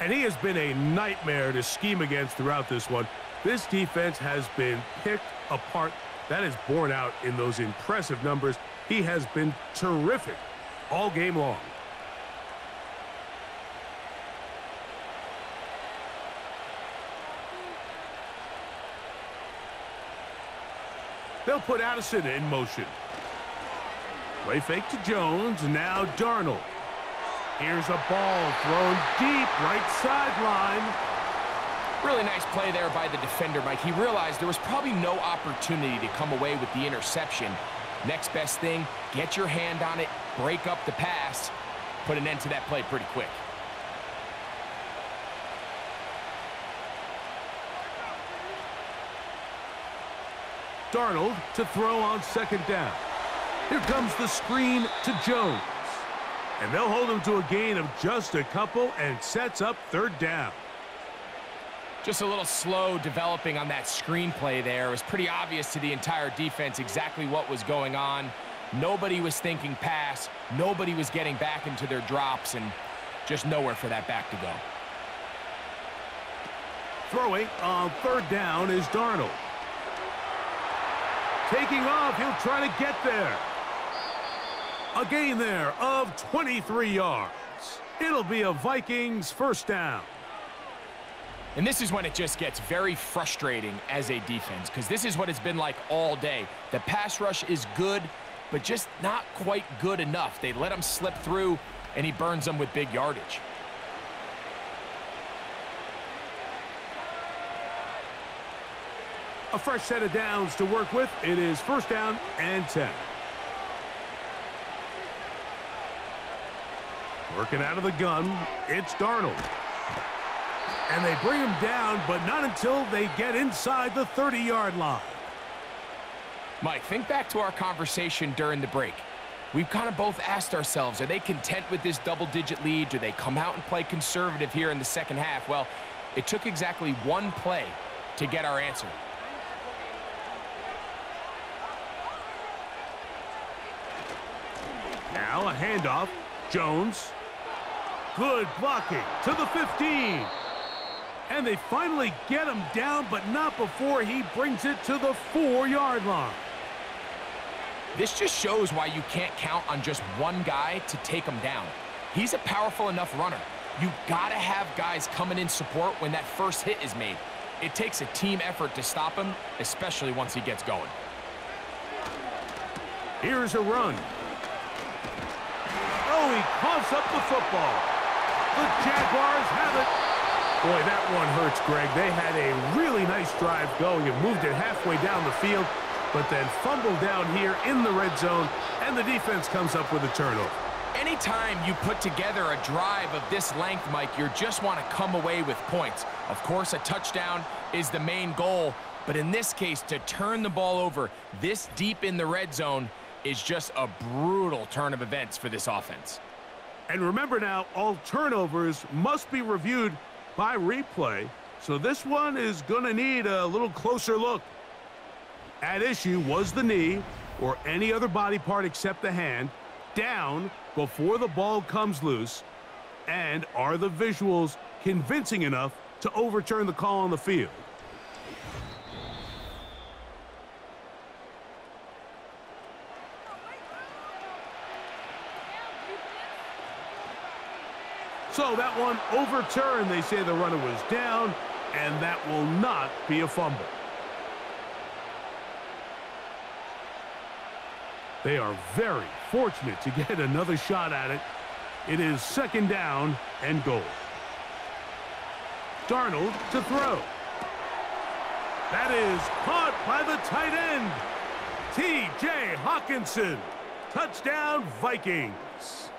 And he has been a nightmare to scheme against throughout this one. This defense has been picked apart. That is borne out in those impressive numbers. He has been terrific all game long. They'll put Addison in motion. Play fake to Jones. Now Darnold. Here's a ball thrown deep right sideline. Really nice play there by the defender, Mike. He realized there was probably no opportunity to come away with the interception. Next best thing, get your hand on it, break up the pass, put an end to that play pretty quick. Darnold to throw on second down. Here comes the screen to Jones. And they'll hold him to a gain of just a couple and sets up third down. Just a little slow developing on that screenplay there. It was pretty obvious to the entire defense exactly what was going on. Nobody was thinking pass. Nobody was getting back into their drops and just nowhere for that back to go. Throwing on third down is Darnold. Taking off, he'll try to get there. A gain there of 23 yards. It'll be a Vikings first down. And this is when it just gets very frustrating as a defense because this is what it's been like all day. The pass rush is good, but just not quite good enough. They let him slip through, and he burns them with big yardage. A fresh set of downs to work with. It is first down and 10. Working out of the gun, it's Darnold. And they bring him down, but not until they get inside the 30-yard line. Mike, think back to our conversation during the break. We've kind of both asked ourselves, are they content with this double-digit lead? Do they come out and play conservative here in the second half? Well, it took exactly one play to get our answer. Now a handoff. Jones. Good blocking to the 15. And they finally get him down, but not before he brings it to the four-yard line. This just shows why you can't count on just one guy to take him down. He's a powerful enough runner. You got to have guys coming in support when that first hit is made. It takes a team effort to stop him, especially once he gets going. Here's a run. He coughs up the football. The Jaguars have it. Boy, that one hurts, Greg. They had a really nice drive going and moved it halfway down the field, but then fumbled down here in the red zone, and the defense comes up with a turnover. Anytime you put together a drive of this length, Mike, you just want to come away with points. Of course, a touchdown is the main goal, but in this case, to turn the ball over this deep in the red zone is just a brutal turn of events for this offense. And remember now, all turnovers must be reviewed by replay, so this one is going to need a little closer look. At issue was the knee or any other body part except the hand down before the ball comes loose, and are the visuals convincing enough to overturn the call on the field? So that one overturned. They say the runner was down, and that will not be a fumble. They are very fortunate to get *laughs* another shot at it. It is second down and goal. Darnold to throw. That is caught by the tight end. T.J. Hockenson. Touchdown, Vikings.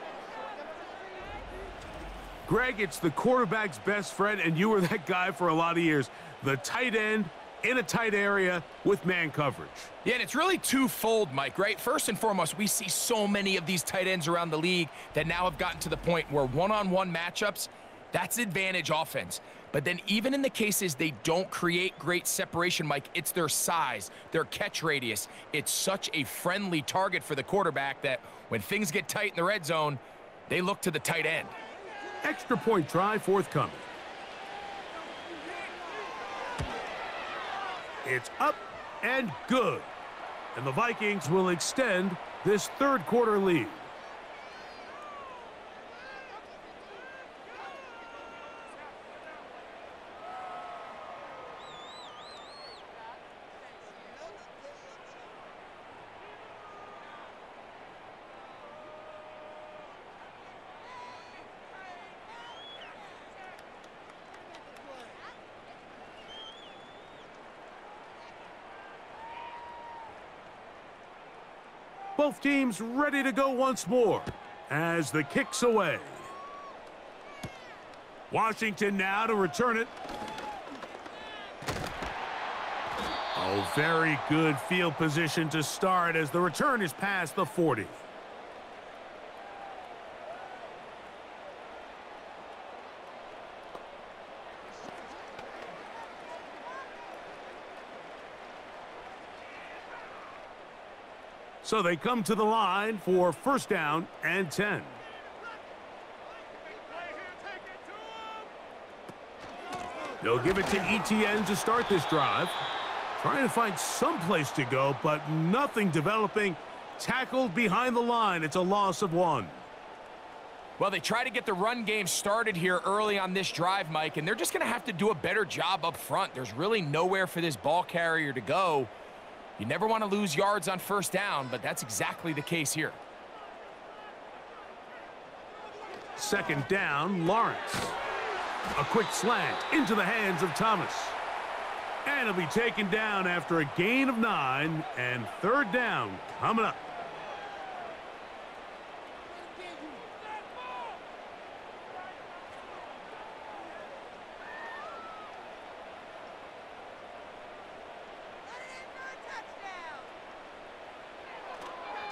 Greg, it's the quarterback's best friend, and you were that guy for a lot of years. The tight end in a tight area with man coverage. Yeah, and it's really twofold, Mike, right? First and foremost, we see so many of these tight ends around the league that now have gotten to the point where one-on-one -on -one matchups, that's advantage offense. But then even in the cases they don't create great separation, Mike, it's their size, their catch radius. It's such a friendly target for the quarterback that when things get tight in the red zone, they look to the tight end. Extra point try forthcoming. It's up and good. And the Vikings will extend this third quarter lead. Both teams ready to go once more as the kick's away. Washington now to return it. Oh, very good field position to start as the return is past the 40. So they come to the line for first down and 10. They'll give it to Etienne to start this drive. Trying to find some place to go, but nothing developing. Tackled behind the line. It's a loss of one. Well, they try to get the run game started here early on this drive, Mike, and they're just going to have to do a better job up front. There's really nowhere for this ball carrier to go. You never want to lose yards on first down, but that's exactly the case here. Second down, Lawrence. A quick slant into the hands of Thomas. And he'll be taken down after a gain of nine, and third down coming up.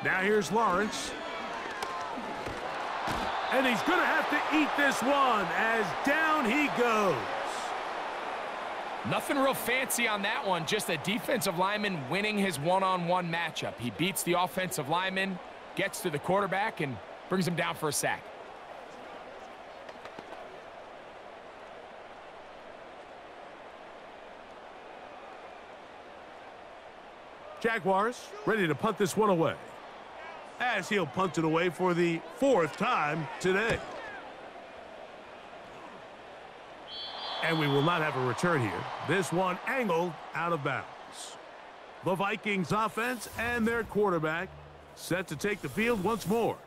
Now here's Lawrence. And he's going to have to eat this one as down he goes. Nothing real fancy on that one, just a defensive lineman winning his one-on-one -on -one matchup. He beats the offensive lineman, gets to the quarterback, and brings him down for a sack. Jaguars ready to punt this one away as he'll punt it away for the fourth time today. And we will not have a return here. This one angled out of bounds. The Vikings offense and their quarterback set to take the field once more.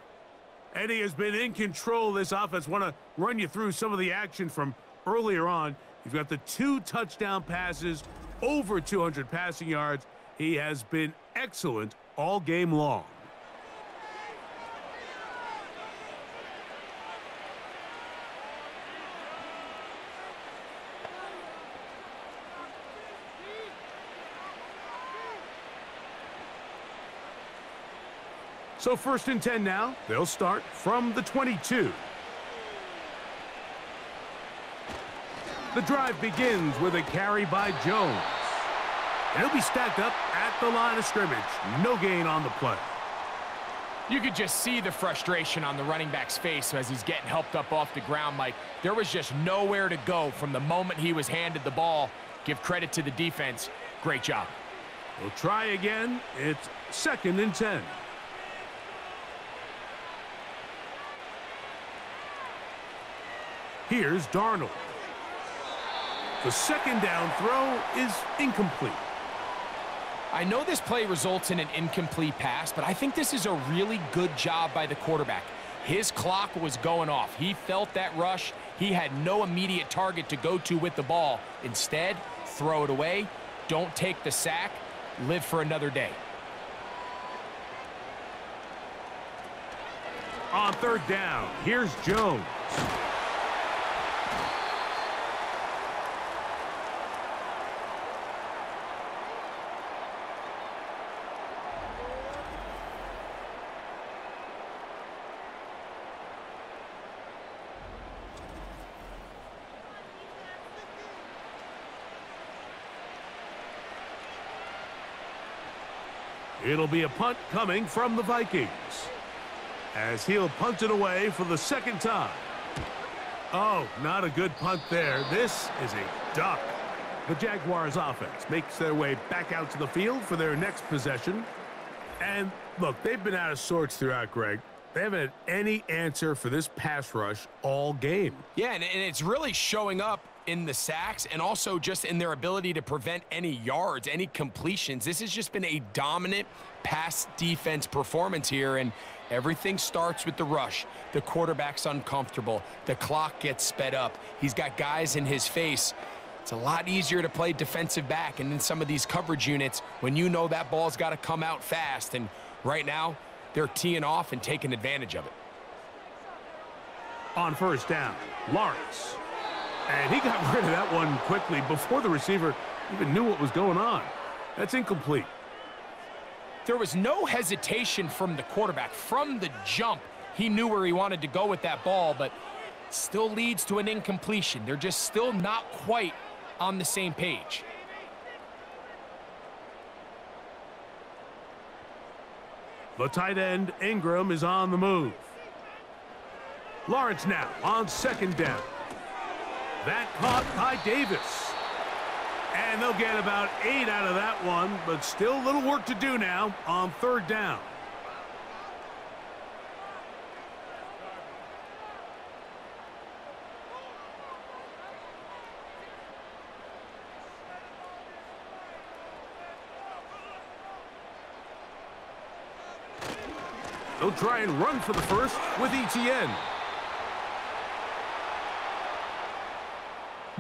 Eddie has been in control of this offense. Want to run you through some of the action from earlier on. You've got the two touchdown passes, over 200 passing yards. He has been excellent all game long. So first and 10 now. They'll start from the 22. The drive begins with a carry by Jones. And he'll be stacked up at the line of scrimmage. No gain on the play. You could just see the frustration on the running back's face as he's getting helped up off the ground, Mike. There was just nowhere to go from the moment he was handed the ball. Give credit to the defense. Great job. We'll try again. It's second and 10. Here's Darnold. The second down throw is incomplete. I know this play results in an incomplete pass, but I think this is a really good job by the quarterback. His clock was going off. He felt that rush. He had no immediate target to go to with the ball. Instead, throw it away. Don't take the sack. Live for another day. On third down, here's Jones. It'll be a punt coming from the Vikings. As he'll punt it away for the second time. Oh, not a good punt there. This is a duck. The Jaguars offense makes their way back out to the field for their next possession. And look, they've been out of sorts throughout, Greg. They haven't had any answer for this pass rush all game. Yeah, and, it's really showing up in the sacks and also just in their ability to prevent any yards, any completions. This has just been a dominant pass defense performance here, and everything starts with the rush. The quarterback's uncomfortable. The clock gets sped up. He's got guys in his face. It's a lot easier to play defensive back and in some of these coverage units when you know that ball's got to come out fast. And right now, they're teeing off and taking advantage of it. On first down, Lawrence. And he got *laughs* rid of that one quickly before the receiver even knew what was going on. That's incomplete. There was no hesitation from the quarterback. From the jump, he knew where he wanted to go with that ball, but still leads to an incompletion. They're just still not quite on the same page. The tight end, Engram, is on the move. Lawrence now on second down. That caught by Davis. And they'll get about eight out of that one, but still a little work to do now on third down. They'll try and run for the first with Etienne.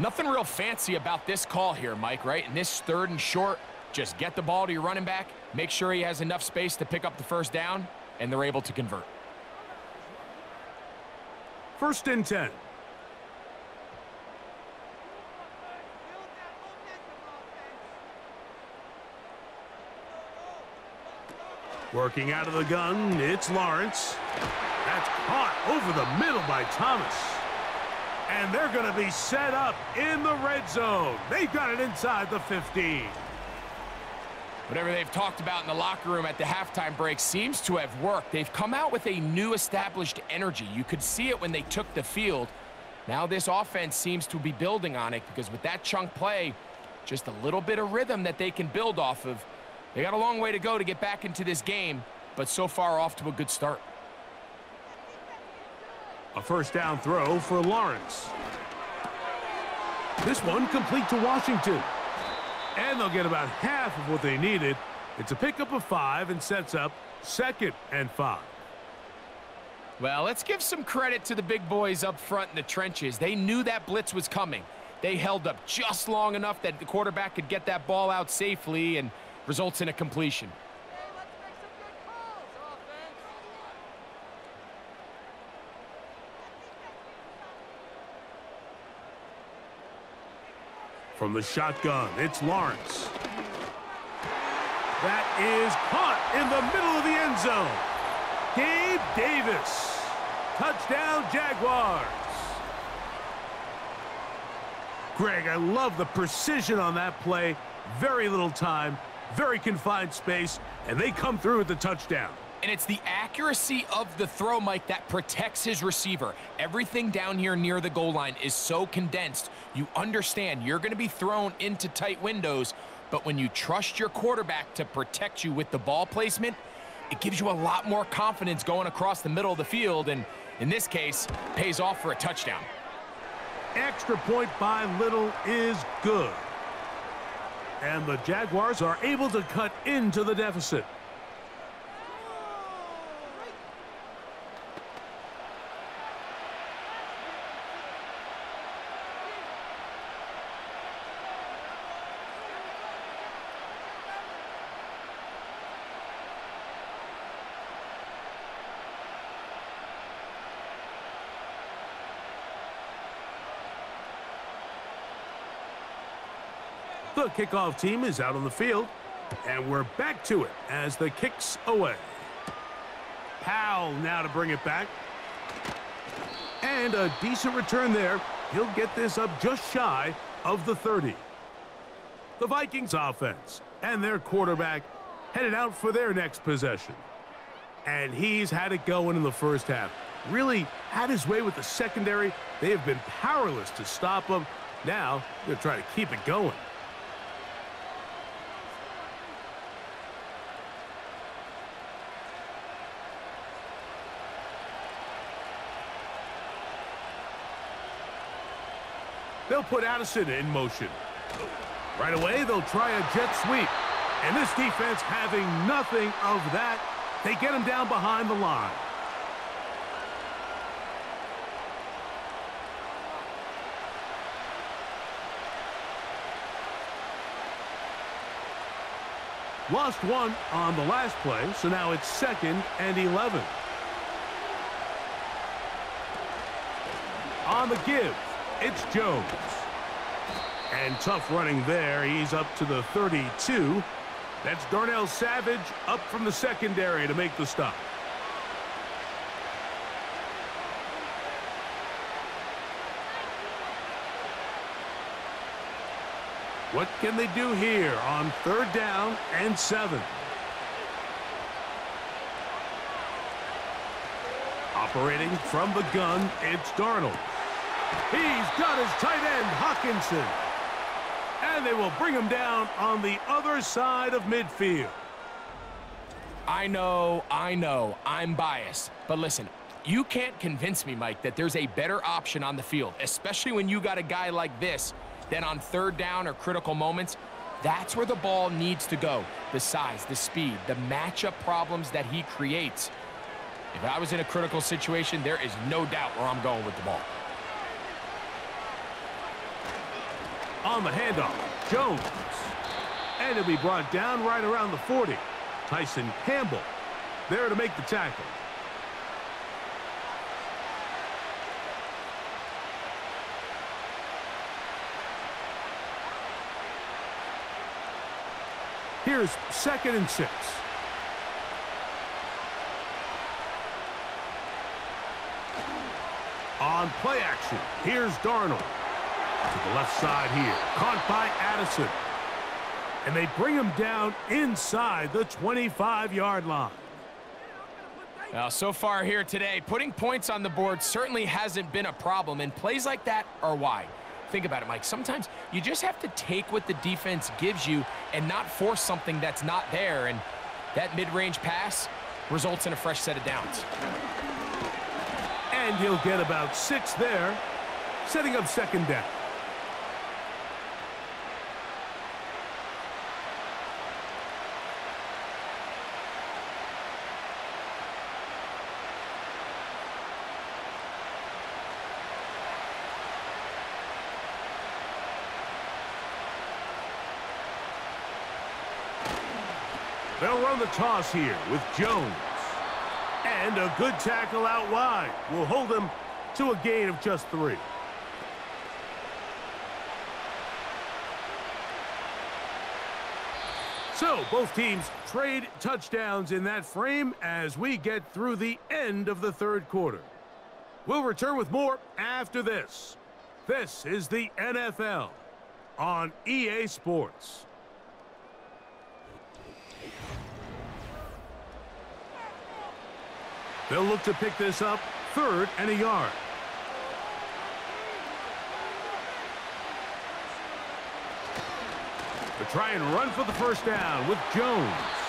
Nothing real fancy about this call here, Mike, right? In this third and short, just get the ball to your running back, make sure he has enough space to pick up the first down, and they're able to convert. First and 10. Working out of the gun, it's Lawrence. That's caught over the middle by Thomas. And they're going to be set up in the red zone. They've got it inside the 15. Whatever they've talked about in the locker room at the halftime break seems to have worked. They've come out with a new established energy. You could see it when they took the field. Now this offense seems to be building on it because with that chunk play, just a little bit of rhythm that they can build off of. They got a long way to go to get back into this game, but so far off to a good start. A first down throw for Lawrence. This one complete to Washington. And they'll get about half of what they needed. It's a pickup of five and sets up second and five. Well, let's give some credit to the big boys up front in the trenches. They knew that blitz was coming. They held up just long enough that the quarterback could get that ball out safely and results in a completion. From the shotgun, it's Lawrence. That is caught in the middle of the end zone. Gabe Davis. Touchdown, Jaguars. Greg, I love the precision on that play. Very little time, very confined space, and they come through with the touchdown. And it's the accuracy of the throw, Mike, that protects his receiver. Everything down here near the goal line is so condensed. You understand you're going to be thrown into tight windows, but when you trust your quarterback to protect you with the ball placement, it gives you a lot more confidence going across the middle of the field, and in this case, pays off for a touchdown. Extra point by Little is good. And the Jaguars are able to cut into the deficit. The kickoff team is out on the field, and we're back to it as the kicks away. Powell now to bring it back. And a decent return there. He'll get this up just shy of the 30. The Vikings offense and their quarterback headed out for their next possession. And he's had it going in the first half. Really had his way with the secondary. They have been powerless to stop him. Now, they're trying to keep it going. They'll put Addison in motion. Right away, they'll try a jet sweep. And this defense having nothing of that, they get him down behind the line. Lost one on the last play, so now it's second and 11. On the give, it's Jones. And tough running there. He's up to the 32. That's Darnell Savage up from the secondary to make the stop. What can they do here on third down and seven? Operating from the gun, it's Darnold. He's got his tight end, Hockenson. And they will bring him down on the other side of midfield. I know, I know, I'm biased. But listen, you can't convince me, Mike, that there's a better option on the field, especially when you got a guy like this, than on third down or critical moments. That's where the ball needs to go. The size, the speed, the matchup problems that he creates. If I was in a critical situation, there is no doubt where I'm going with the ball. On the handoff, Jones. And he'll be brought down right around the 40. Tyson Campbell there to make the tackle. Here's second and six. On play action, here's Darnold. To the left side here, caught by Addison. And they bring him down inside the 25-yard line. Now, so far here today, putting points on the board certainly hasn't been a problem, and plays like that are why. Think about it, Mike. Sometimes you just have to take what the defense gives you and not force something that's not there, and that mid-range pass results in a fresh set of downs. And he'll get about six there, setting up second down. They'll the toss here with Jones. And a good tackle out wide will hold them to a gain of just three. So, both teams trade touchdowns in that frame as we get through the end of the third quarter. We'll return with more after this. This is the NFL on EA Sports. They'll look to pick this up third and a yard. To try and run for the first down with Jones.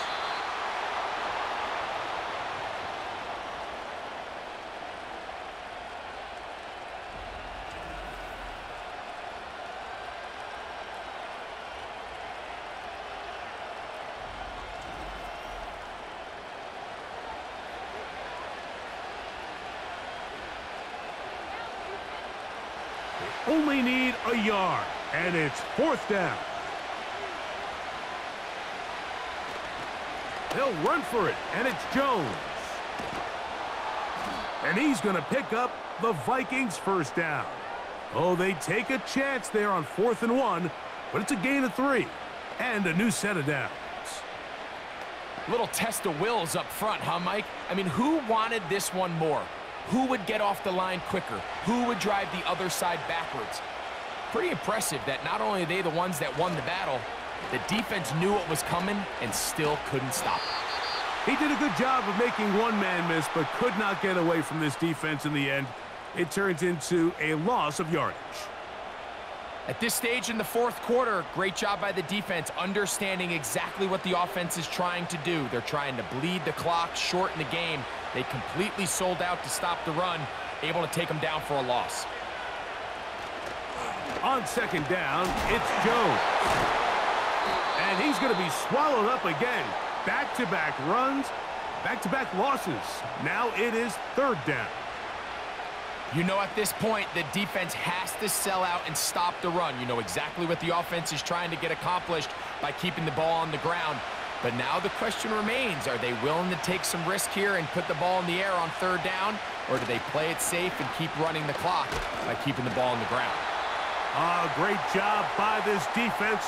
only need a yard, and it's fourth down. They'll run for it, and it's Jones. And he's going to pick up the Vikings' first down. Oh, they take a chance there on fourth and one, but it's a gain of three and a new set of downs. Little test of wills up front, huh, Mike? I mean, who wanted this one more? Who would get off the line quicker? Who would drive the other side backwards? Pretty impressive that not only are they the ones that won the battle, the defense knew what was coming and still couldn't stop it. He did a good job of making one man miss, but could not get away from this defense in the end. It turns into a loss of yardage. At this stage in the fourth quarter, great job by the defense understanding exactly what the offense is trying to do. They're trying to bleed the clock, shorten the game. They completely sold out to stop the run, able to take them down for a loss. On second down, it's Jones. And he's going to be swallowed up again. Back-to-back -back runs, back-to-back -back losses. Now it is third down. You know at this point, the defense has to sell out and stop the run. You know exactly what the offense is trying to get accomplished by keeping the ball on the ground. But now the question remains, are they willing to take some risk here and put the ball in the air on third down? Or do they play it safe and keep running the clock by keeping the ball on the ground? A great job by this defense.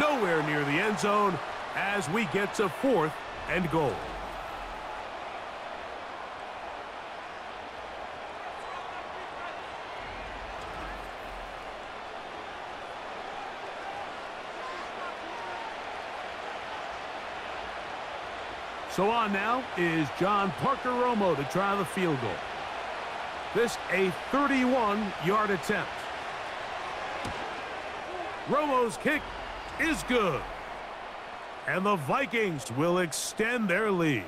Nowhere near the end zone as we get to fourth and goal. So on now is John Parker Romo to try the field goal. This a 31-yard attempt. Romo's kick is good. And the Vikings will extend their lead.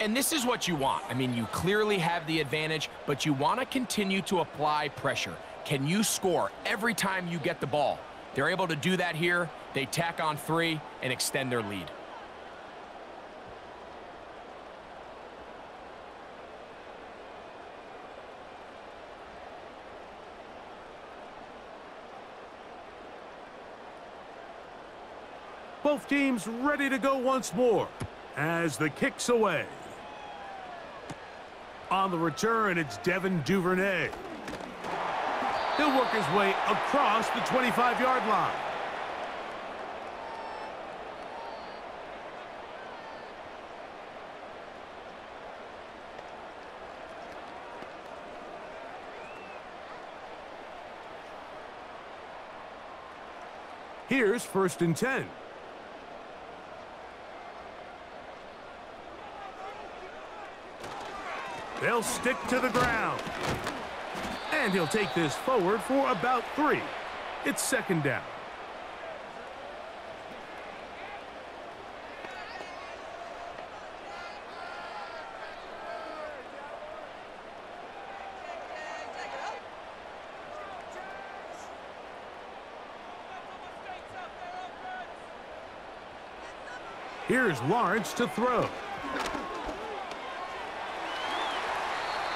And this is what you want. I mean, you clearly have the advantage, but you want to continue to apply pressure. Can you score every time you get the ball? They're able to do that here. They tack on three and extend their lead. Both teams ready to go once more as the kick's away. On the return, it's Devin Duvernay. He'll work his way across the 25-yard line. Here's first and 10. They'll stick to the ground. And he'll take this forward for about three. It's second down. Here's Lawrence to throw.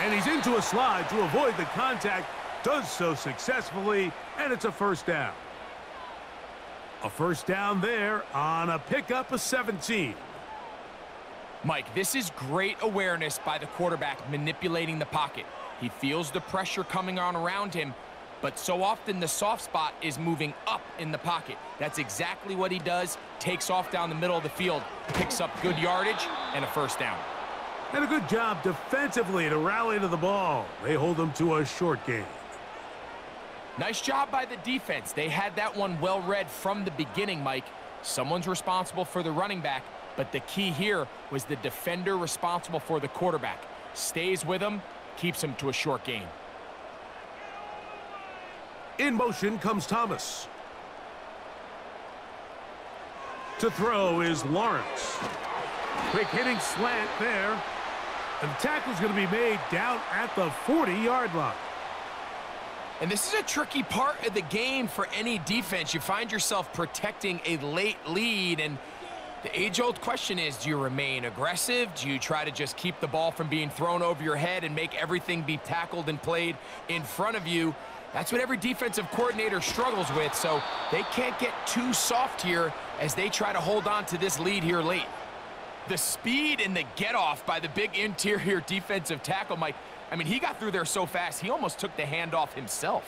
And he's into a slide to avoid the contact. Does so successfully, and it's a first down. A first down there on a pickup of 17. Mike, this is great awareness by the quarterback manipulating the pocket. He feels the pressure coming on around him, but so often the soft spot is moving up in the pocket. That's exactly what he does, takes off down the middle of the field, picks up good yardage, and a first down. And a good job defensively to rally to the ball. They hold them to a short game. Nice job by the defense. They had that one well read from the beginning, Mike. Someone's responsible for the running back, but the key here was the defender responsible for the quarterback. Stays with him, keeps him to a short game. In motion comes Thomas. To throw is Lawrence. Quick hitting slant there. And the tackle's going to be made down at the 40-yard line. And this is a tricky part of the game for any defense. You find yourself protecting a late lead, and the age-old question is, do you remain aggressive? Do you try to just keep the ball from being thrown over your head and make everything be tackled and played in front of you? That's what every defensive coordinator struggles with, so they can't get too soft here as they try to hold on to this lead here late. The speed and the get-off by the big interior defensive tackle, Mike, I mean, he got through there so fast, he almost took the handoff himself.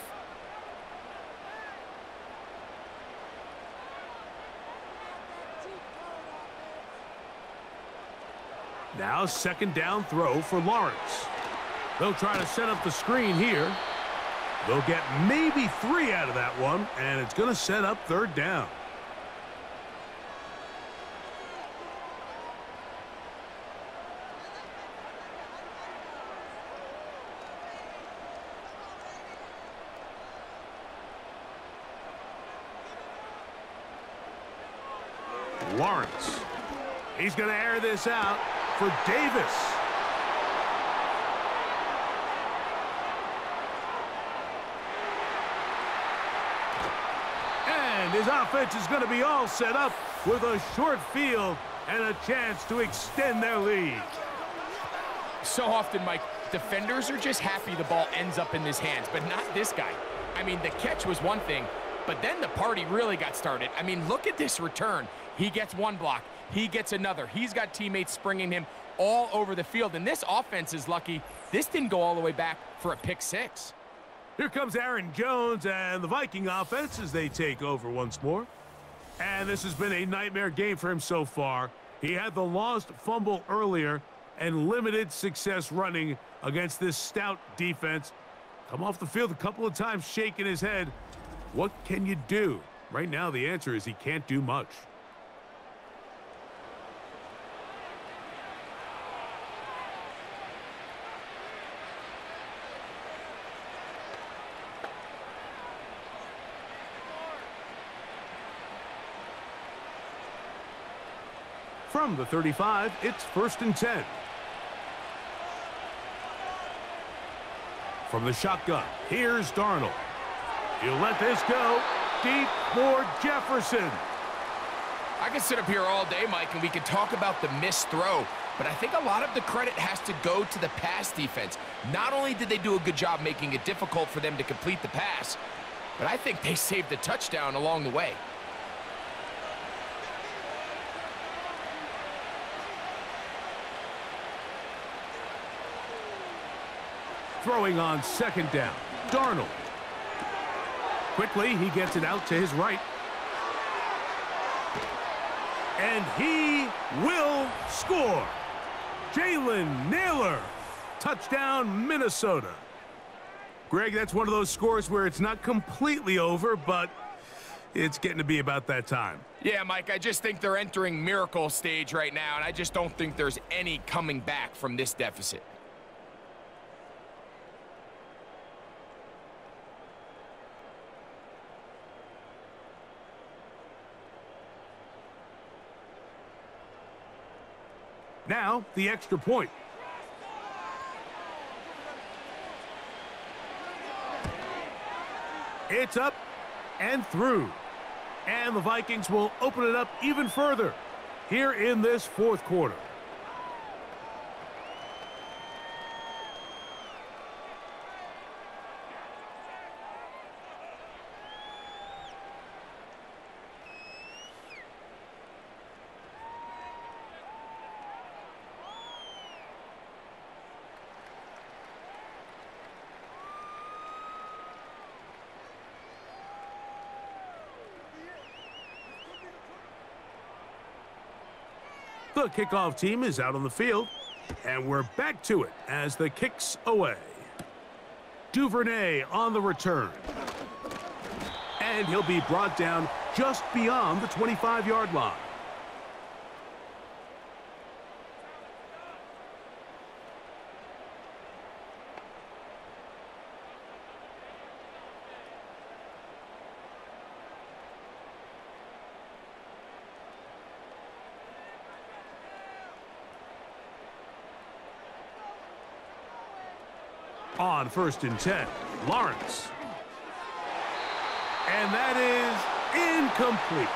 Now second down throw for Lawrence. They'll try to set up the screen here. They'll get maybe three out of that one, and it's going to set up third down. Lawrence. He's going to air this out for Davis. And his offense is going to be all set up with a short field and a chance to extend their lead. So often, Mike, defenders are just happy the ball ends up in his hands, but not this guy. I mean, the catch was one thing, but then the party really got started. I mean, look at this return. He gets one block. He gets another. He's got teammates springing him all over the field. And this offense is lucky. This didn't go all the way back for a pick six. Here comes Aaron Jones and the Viking offense as they take over once more. And this has been a nightmare game for him so far. He had the lost fumble earlier and limited success running against this stout defense. Come off the field a couple of times shaking his head. What can you do? Right now, the answer is he can't do much. From the 35, it's first and 10. From the shotgun, here's Darnold. He'll let this go deep for Jefferson. I could sit up here all day, Mike, and we could talk about the missed throw, but I think a lot of the credit has to go to the pass defense. Not only did they do a good job making it difficult for them to complete the pass, but I think they saved the touchdown along the way. Throwing on second down, Darnold. Quickly, he gets it out to his right. And he will score. Jalen Nailor. Touchdown, Minnesota. Greg, that's one of those scores where it's not completely over, but it's getting to be about that time. Yeah, Mike, I just think they're entering miracle stage right now, and I just don't think there's any coming back from this deficit. Now, the extra point. It's up and through. And the Vikings will open it up even further here in this fourth quarter. The kickoff team is out on the field, and we're back to it as the kicks away. Duvernay on the return. And he'll be brought down just beyond the 25-yard line. On first and 10, Lawrence. And that is incomplete.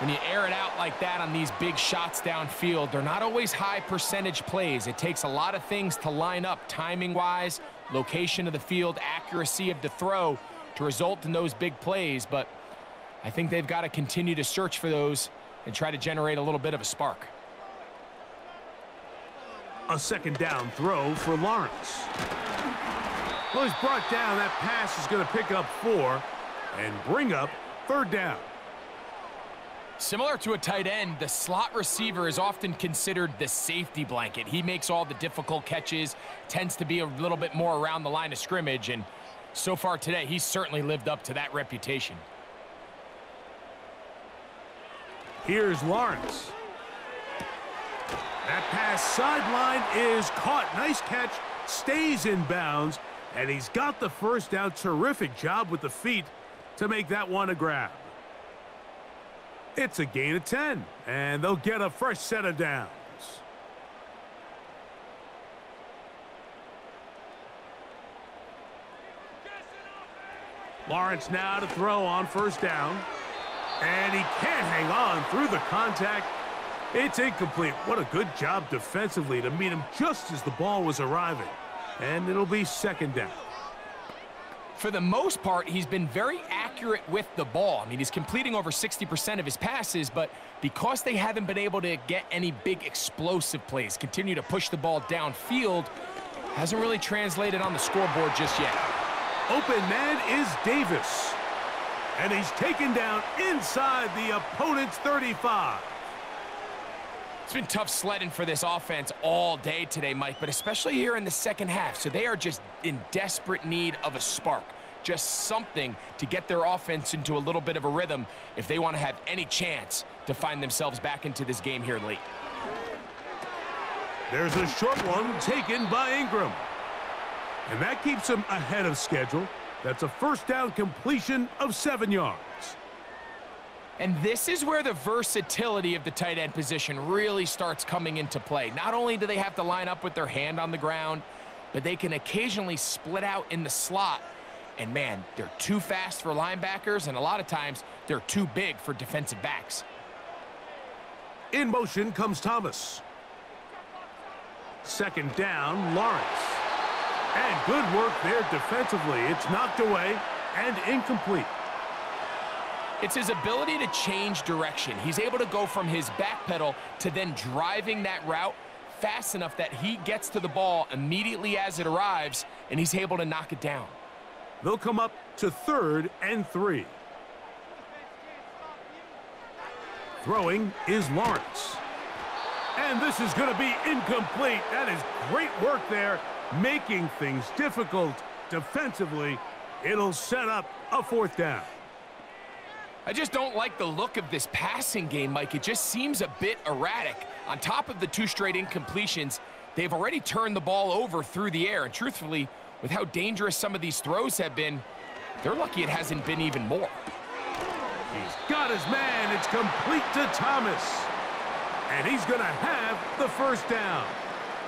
When you air it out like that on these big shots downfield, they're not always high percentage plays. It takes a lot of things to line up timing-wise, location of the field, accuracy of the throw to result in those big plays. But I think they've got to continue to search for those and try to generate a little bit of a spark. A second down throw for Lawrence. Well, he's brought down. That pass is going to pick up four and bring up third down. Similar to a tight end, the slot receiver is often considered the safety blanket. He makes all the difficult catches, tends to be a little bit more around the line of scrimmage, and so far today, he's certainly lived up to that reputation. Here's Lawrence. That pass sideline is caught. Nice catch. Stays in bounds. And he's got the first down. Terrific job with the feet to make that one a grab. It's a gain of 10. And they'll get a fresh set of downs. Lawrence now to throw on first down. And he can't hang on through the contact it's incomplete. What a good job defensively to meet him just as the ball was arriving. And it'll be second down. For the most part, he's been very accurate with the ball. I mean, he's completing over 60% of his passes, but because they haven't been able to get any big explosive plays, continue to push the ball downfield, hasn't really translated on the scoreboard just yet. Open man is Davis. And he's taken down inside the opponent's 35. It's been tough sledding for this offense all day today, Mike, but especially here in the second half. So they are just in desperate need of a spark, just something to get their offense into a little bit of a rhythm if they want to have any chance to find themselves back into this game here late. There's a short one taken by Engram. And that keeps him ahead of schedule. That's a first down completion of seven yards. And this is where the versatility of the tight end position really starts coming into play. Not only do they have to line up with their hand on the ground, but they can occasionally split out in the slot. And man, they're too fast for linebackers, and a lot of times they're too big for defensive backs. In motion comes Thomas. Second down, Lawrence. And good work there defensively. It's knocked away and incomplete. It's his ability to change direction. He's able to go from his back pedal to then driving that route fast enough that he gets to the ball immediately as it arrives, and he's able to knock it down. They'll come up to third and three. Throwing is Lawrence. And this is going to be incomplete. That is great work there, making things difficult defensively. It'll set up a fourth down. I just don't like the look of this passing game, Mike. It just seems a bit erratic. On top of the two straight incompletions, they've already turned the ball over through the air. And truthfully, with how dangerous some of these throws have been, they're lucky it hasn't been even more. He's got his man. It's complete to Thomas. And he's going to have the first down.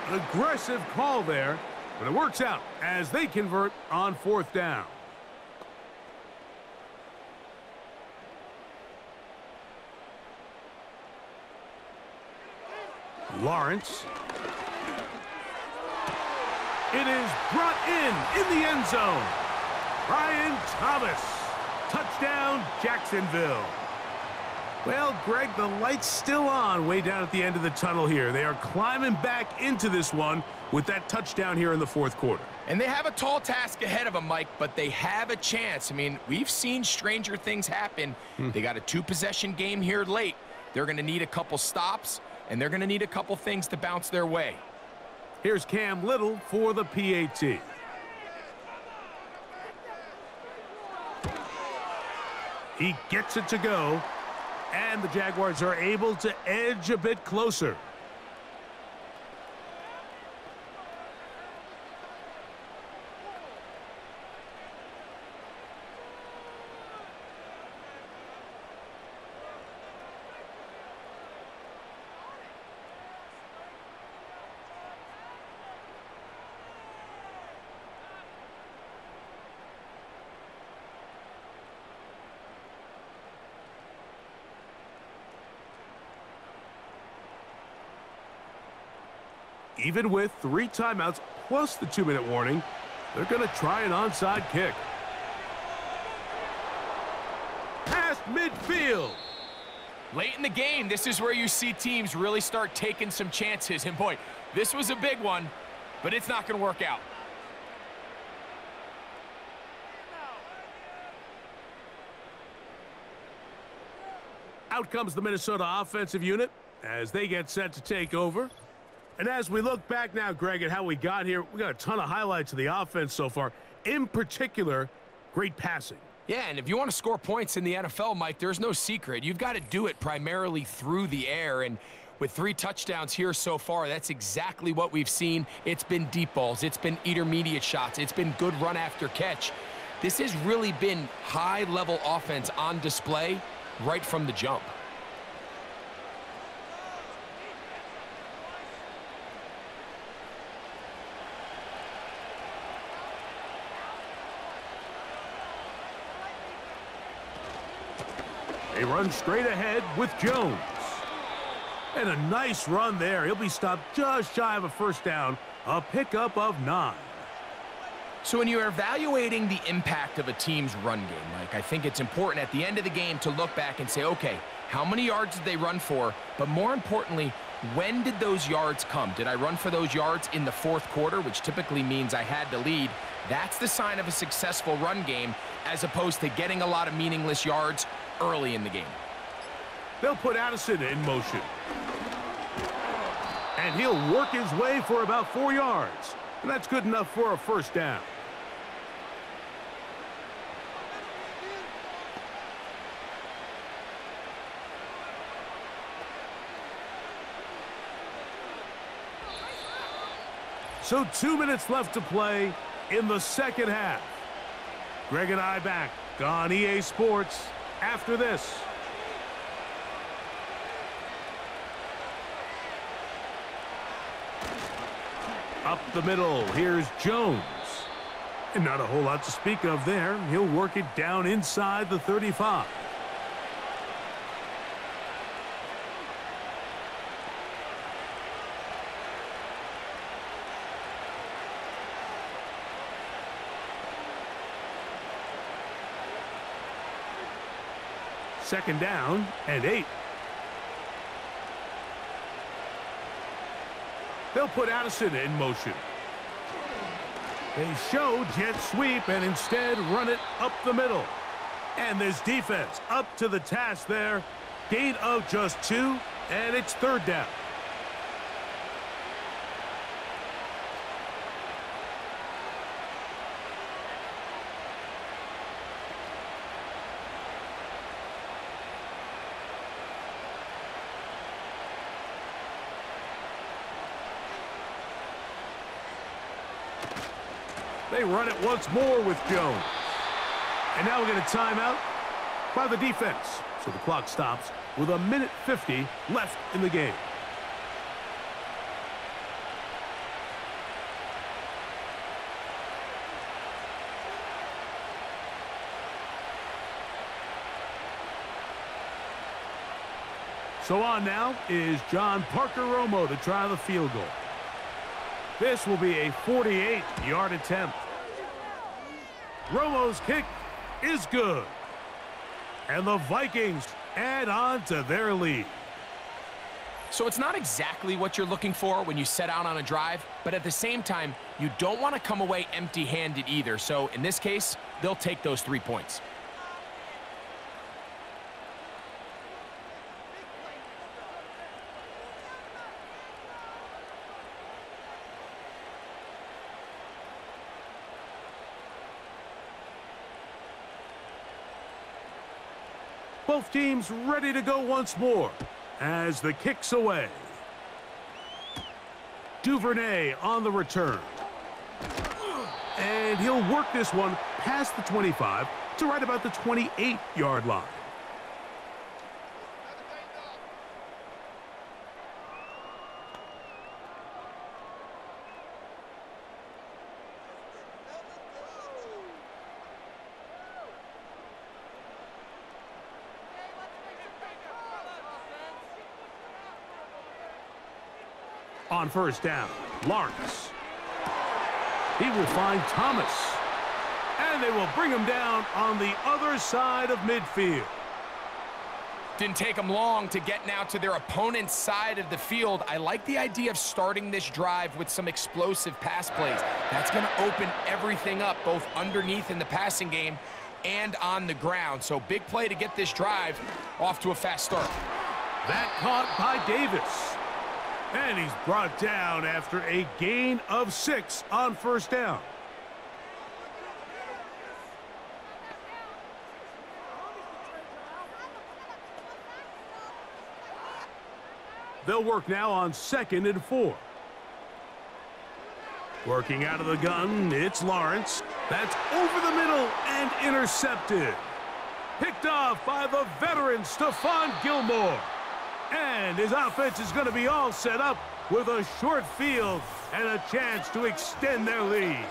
An aggressive call there, but it works out as they convert on fourth down. Lawrence. It is brought in in the end zone. Brian Thomas. Touchdown, Jacksonville. Well, Greg, the light's still on way down at the end of the tunnel here. They are climbing back into this one with that touchdown here in the fourth quarter. And they have a tall task ahead of them, Mike, but they have a chance. I mean, we've seen stranger things happen. Hmm. They got a two-possession game here late. They're going to need a couple stops, and they're going to need a couple things to bounce their way. Here's Cam Little for the PAT. He gets it to go, and the Jaguars are able to edge a bit closer. Even with three timeouts plus the two-minute warning, they're going to try an onside kick. Past midfield. Late in the game, this is where you see teams really start taking some chances. And boy, this was a big one, but it's not going to work out. Out comes the Minnesota offensive unit as they get set to take over. And as we look back now, Greg, at how we got here, we got a ton of highlights of the offense so far. In particular, great passing. Yeah, and if you want to score points in the NFL, Mike, there's no secret. You've got to do it primarily through the air. And with three touchdowns here so far, that's exactly what we've seen. It's been deep balls. It's been intermediate shots. It's been good run after catch. This has really been high-level offense on display right from the jump. They run straight ahead with Jones. And a nice run there. He'll be stopped just shy of a first down. A pickup of nine. So when you're evaluating the impact of a team's run game, like I think it's important at the end of the game to look back and say, okay, how many yards did they run for? But more importantly, when did those yards come? Did I run for those yards in the fourth quarter, which typically means I had to lead? That's the sign of a successful run game as opposed to getting a lot of meaningless yards early in the game. They'll put Addison in motion. And he'll work his way for about four yards. And that's good enough for a first down. So two minutes left to play in the second half. Greg and I back on EA Sports after this. Up the middle, here's Jones. And not a whole lot to speak of there. He'll work it down inside the 35. Second down and eight. They'll put Addison in motion. They show jet sweep and instead run it up the middle. And this defense up to the task there. Gain of just two, and it's third down. They run it once more with Jones. And now we get a timeout by the defense. So the clock stops with a minute 50 left in the game. So on now is John Parker Romo to try the field goal. This will be a 48-yard attempt. Romo's kick is good. And the Vikings add on to their lead. So it's not exactly what you're looking for when you set out on a drive, but at the same time, you don't want to come away empty-handed either. So in this case, they'll take those three points. Both teams ready to go once more as the kick's away. Duvernay on the return. And he'll work this one past the 25 to right about the 28-yard line. On first down. Lawrence. He will find Thomas. And they will bring him down on the other side of midfield. Didn't take them long to get now to their opponent's side of the field. I like the idea of starting this drive with some explosive pass plays. That's going to open everything up, both underneath in the passing game and on the ground. So big play to get this drive off to a fast start. That caught by Davis. And he's brought down after a gain of six on first down. They'll work now on second and four. Working out of the gun, it's Lawrence. That's over the middle and intercepted. Picked off by the veteran Stephon Gilmore. And his offense is going to be all set up with a short field and a chance to extend their lead.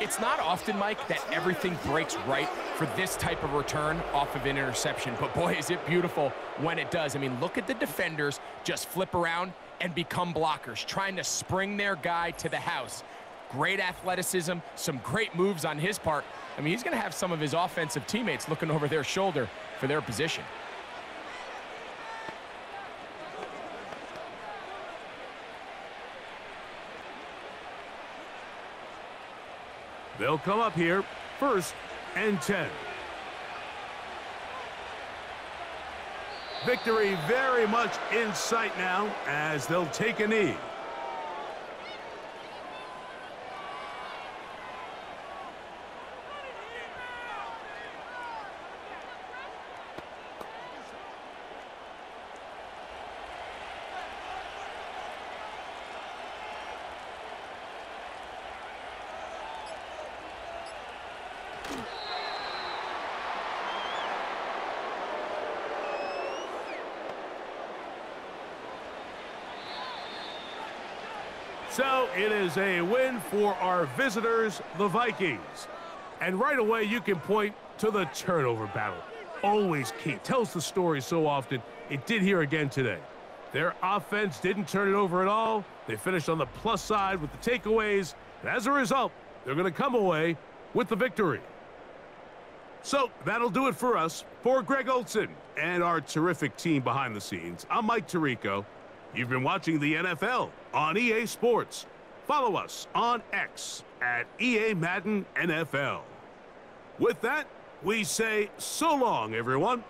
It's not often, Mike, that everything breaks right for this type of return off of an interception. But boy, is it beautiful when it does. I mean, look at the defenders just flip around and become blockers, trying to spring their guy to the house. Great athleticism, some great moves on his part. I mean, he's going to have some of his offensive teammates looking over their shoulder for their position. They'll come up here first and 10. Victory very much in sight now as they'll take a knee. So it is a win for our visitors, the Vikings. And right away, you can point to the turnover battle. Always key. Tells the story so often. It did here again today. Their offense didn't turn it over at all. They finished on the plus side with the takeaways. And as a result, they're going to come away with the victory. So that'll do it for us. For Greg Olsen and our terrific team behind the scenes, I'm Mike Tirico. You've been watching the NFL on EA Sports. Follow us on X at EA Madden NFL. With that, we say so long, everyone.